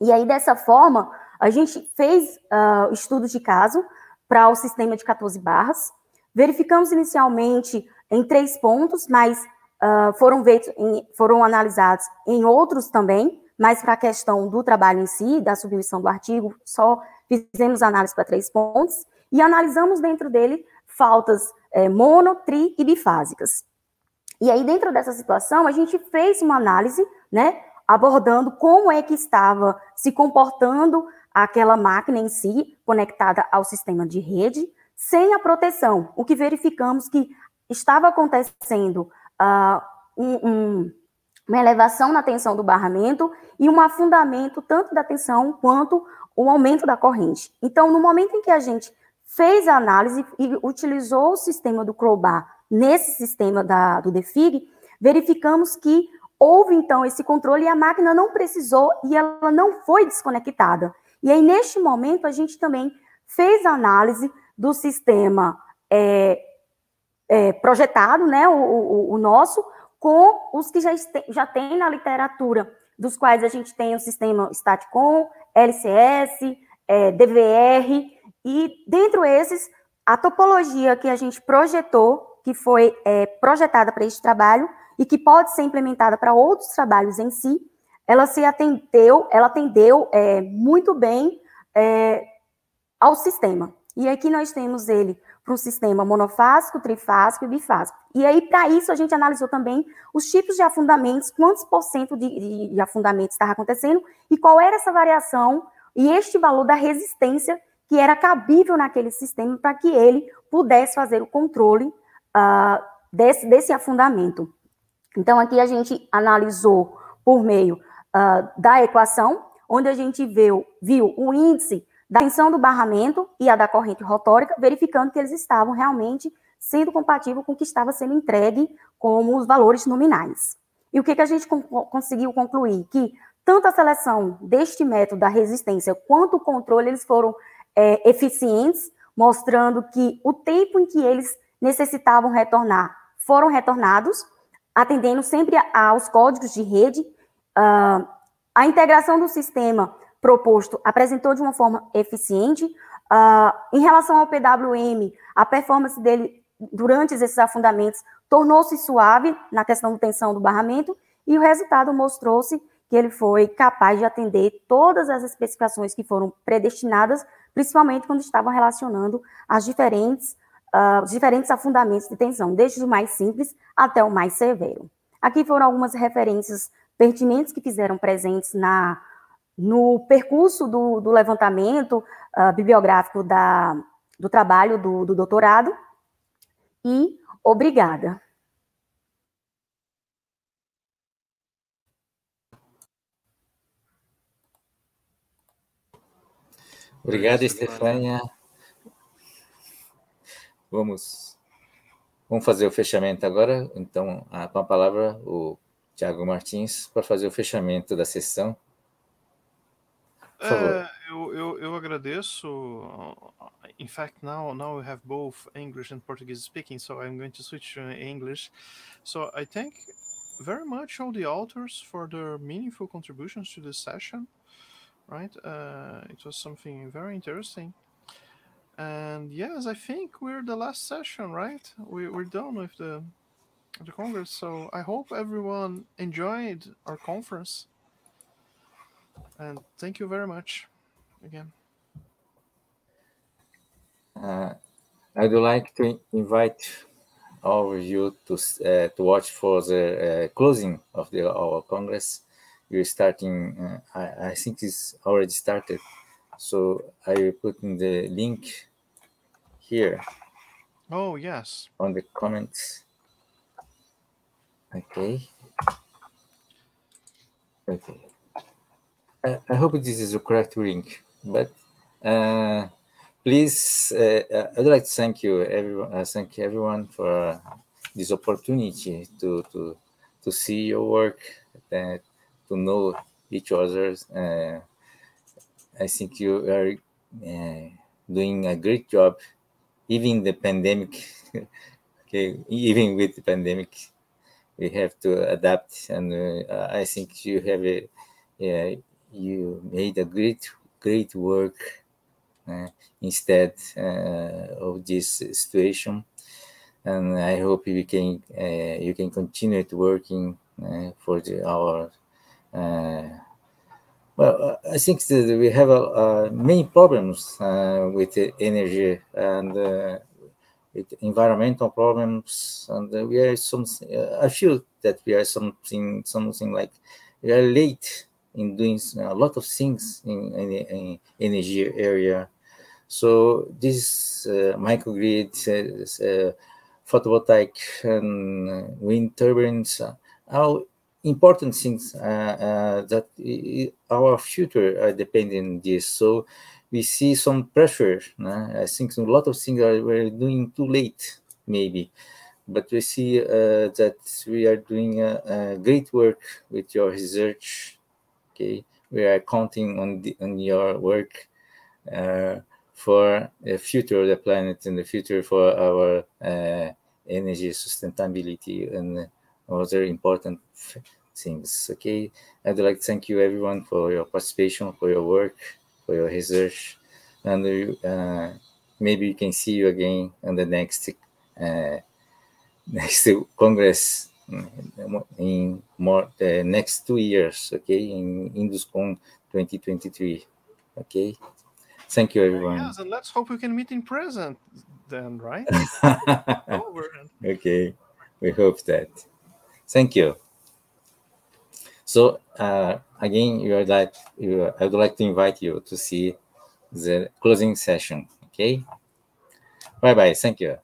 E aí, dessa forma, a gente fez uh, estudos de caso para o sistema de 14 barras, verificamos inicialmente em três pontos, mas uh, foram, em, foram analisados em outros também, mas para a questão do trabalho em si, da submissão do artigo, só fizemos análise para três pontos e analisamos dentro dele faltas é, mono, tri e bifásicas. E aí, dentro dessa situação, a gente fez uma análise, né, abordando como é que estava se comportando aquela máquina em si, conectada ao sistema de rede, sem a proteção. O que verificamos que estava acontecendo uh, um, um, uma elevação na tensão do barramento e um afundamento tanto da tensão quanto o aumento da corrente. Então, no momento em que a gente fez a análise e utilizou o sistema do crowbar nesse sistema da, do DEFIG, verificamos que houve então esse controle e a máquina não precisou e ela não foi desconectada. E aí, neste momento, a gente também fez a análise do sistema é, é, projetado, né, o, o, o, nosso, com os que já, já tem na literatura, dos quais a gente tem o sistema Statcom, LCS, é, DVR, e dentro esses, a topologia que a gente projetou, que foi é, projetada para este trabalho, e que pode ser implementada para outros trabalhos em si, ela se atendeu, ela atendeu é, muito bem é, ao sistema. E aqui nós temos ele para um sistema monofásico, trifásico e bifásico. E aí, para isso, a gente analisou também os tipos de afundamentos, quantos por cento de, de, de afundamento estava acontecendo e qual era essa variação e este valor da resistência que era cabível naquele sistema para que ele pudesse fazer o controle uh, desse, desse afundamento. Então, aqui a gente analisou por meio uh, da equação, onde a gente viu, viu o índice da tensão do barramento e a da corrente rotórica, verificando que eles estavam realmente sendo compatíveis com o que estava sendo entregue como os valores nominais. E o que, que a gente conseguiu concluir? Que tanto a seleção deste método da resistência quanto o controle, eles foram é, eficientes, mostrando que o tempo em que eles necessitavam retornar foram retornados, atendendo sempre aos códigos de rede. Uh, a integração do sistema proposto apresentou de uma forma eficiente. Uh, em relação ao PWM, a performance dele durante esses afundamentos tornou-se suave na questão da tensão do barramento e o resultado mostrou-se que ele foi capaz de atender todas as especificações que foram predestinadas, principalmente quando estavam relacionando as diferentes, uh, os diferentes afundamentos de tensão, desde o mais simples até o mais severo. Aqui foram algumas referências pertinentes que fizeram presentes na no percurso do, do levantamento uh, bibliográfico da, do trabalho do, do doutorado. E obrigada. Obrigado, Estefânia. Vamos, vamos fazer o fechamento agora. Então, com a palavra, o Tiago Martins, para fazer o fechamento da sessão. É, eu, eu, eu agradeço. In fact, now now we have both English and Portuguese speaking, so I'm going to switch to English. So I thank very much all the authors for their meaningful contributions to this session. Right, uh, it was something very interesting. And yes, I think we're the last session, right? We, we're done with the the congress. So I hope everyone enjoyed our conference. And thank you very much again. Uh, I would like to invite all of you to uh, to watch for the uh, closing of the our congress. We're starting. Uh, I, I think it's already started, so I will put in the link here. Oh yes. On the comments. Okay. Okay. I, hope this is the correct link, but uh, please, uh, uh I'd like to thank you, everyone. Uh, thank everyone for this opportunity to to to see your work, and to know each other. Uh, I think you are uh, doing a great job, even the pandemic. okay, even with the pandemic, we have to adapt, and uh, I think you have a, a you made a great great work uh, instead uh, of this situation. And i hope you can uh, you can continue to working uh, for the, our uh, well i think that we have many problems uh, with energy and with environmental problems. And we are some i feel that we are something something like we are late in doing a lot of things in, in, in energy area. So this uh, microgrid, uh, uh, photovoltaic and wind turbines are important things uh, uh, that our future are depending on this. So we see some pressure. I think a lot of things are we're doing too late, maybe. But we see uh, that we are doing great work with your research Okay, we are counting on the, on your work uh, for the future of the planet and the future for our uh, energy sustainability and other important things. Okay, I'd like to thank you everyone for your participation, for your work, for your research, and uh, maybe we can see you again on the next uh, next Congress in more the next two years, okay, in Induscon 2023, okay. Thank you, everyone. Yes, and let's hope we can meet in present then, right? okay, we hope that. Thank you. So uh, again, you are like you, I would like to invite you to see the closing session. Okay. Bye bye. Thank you.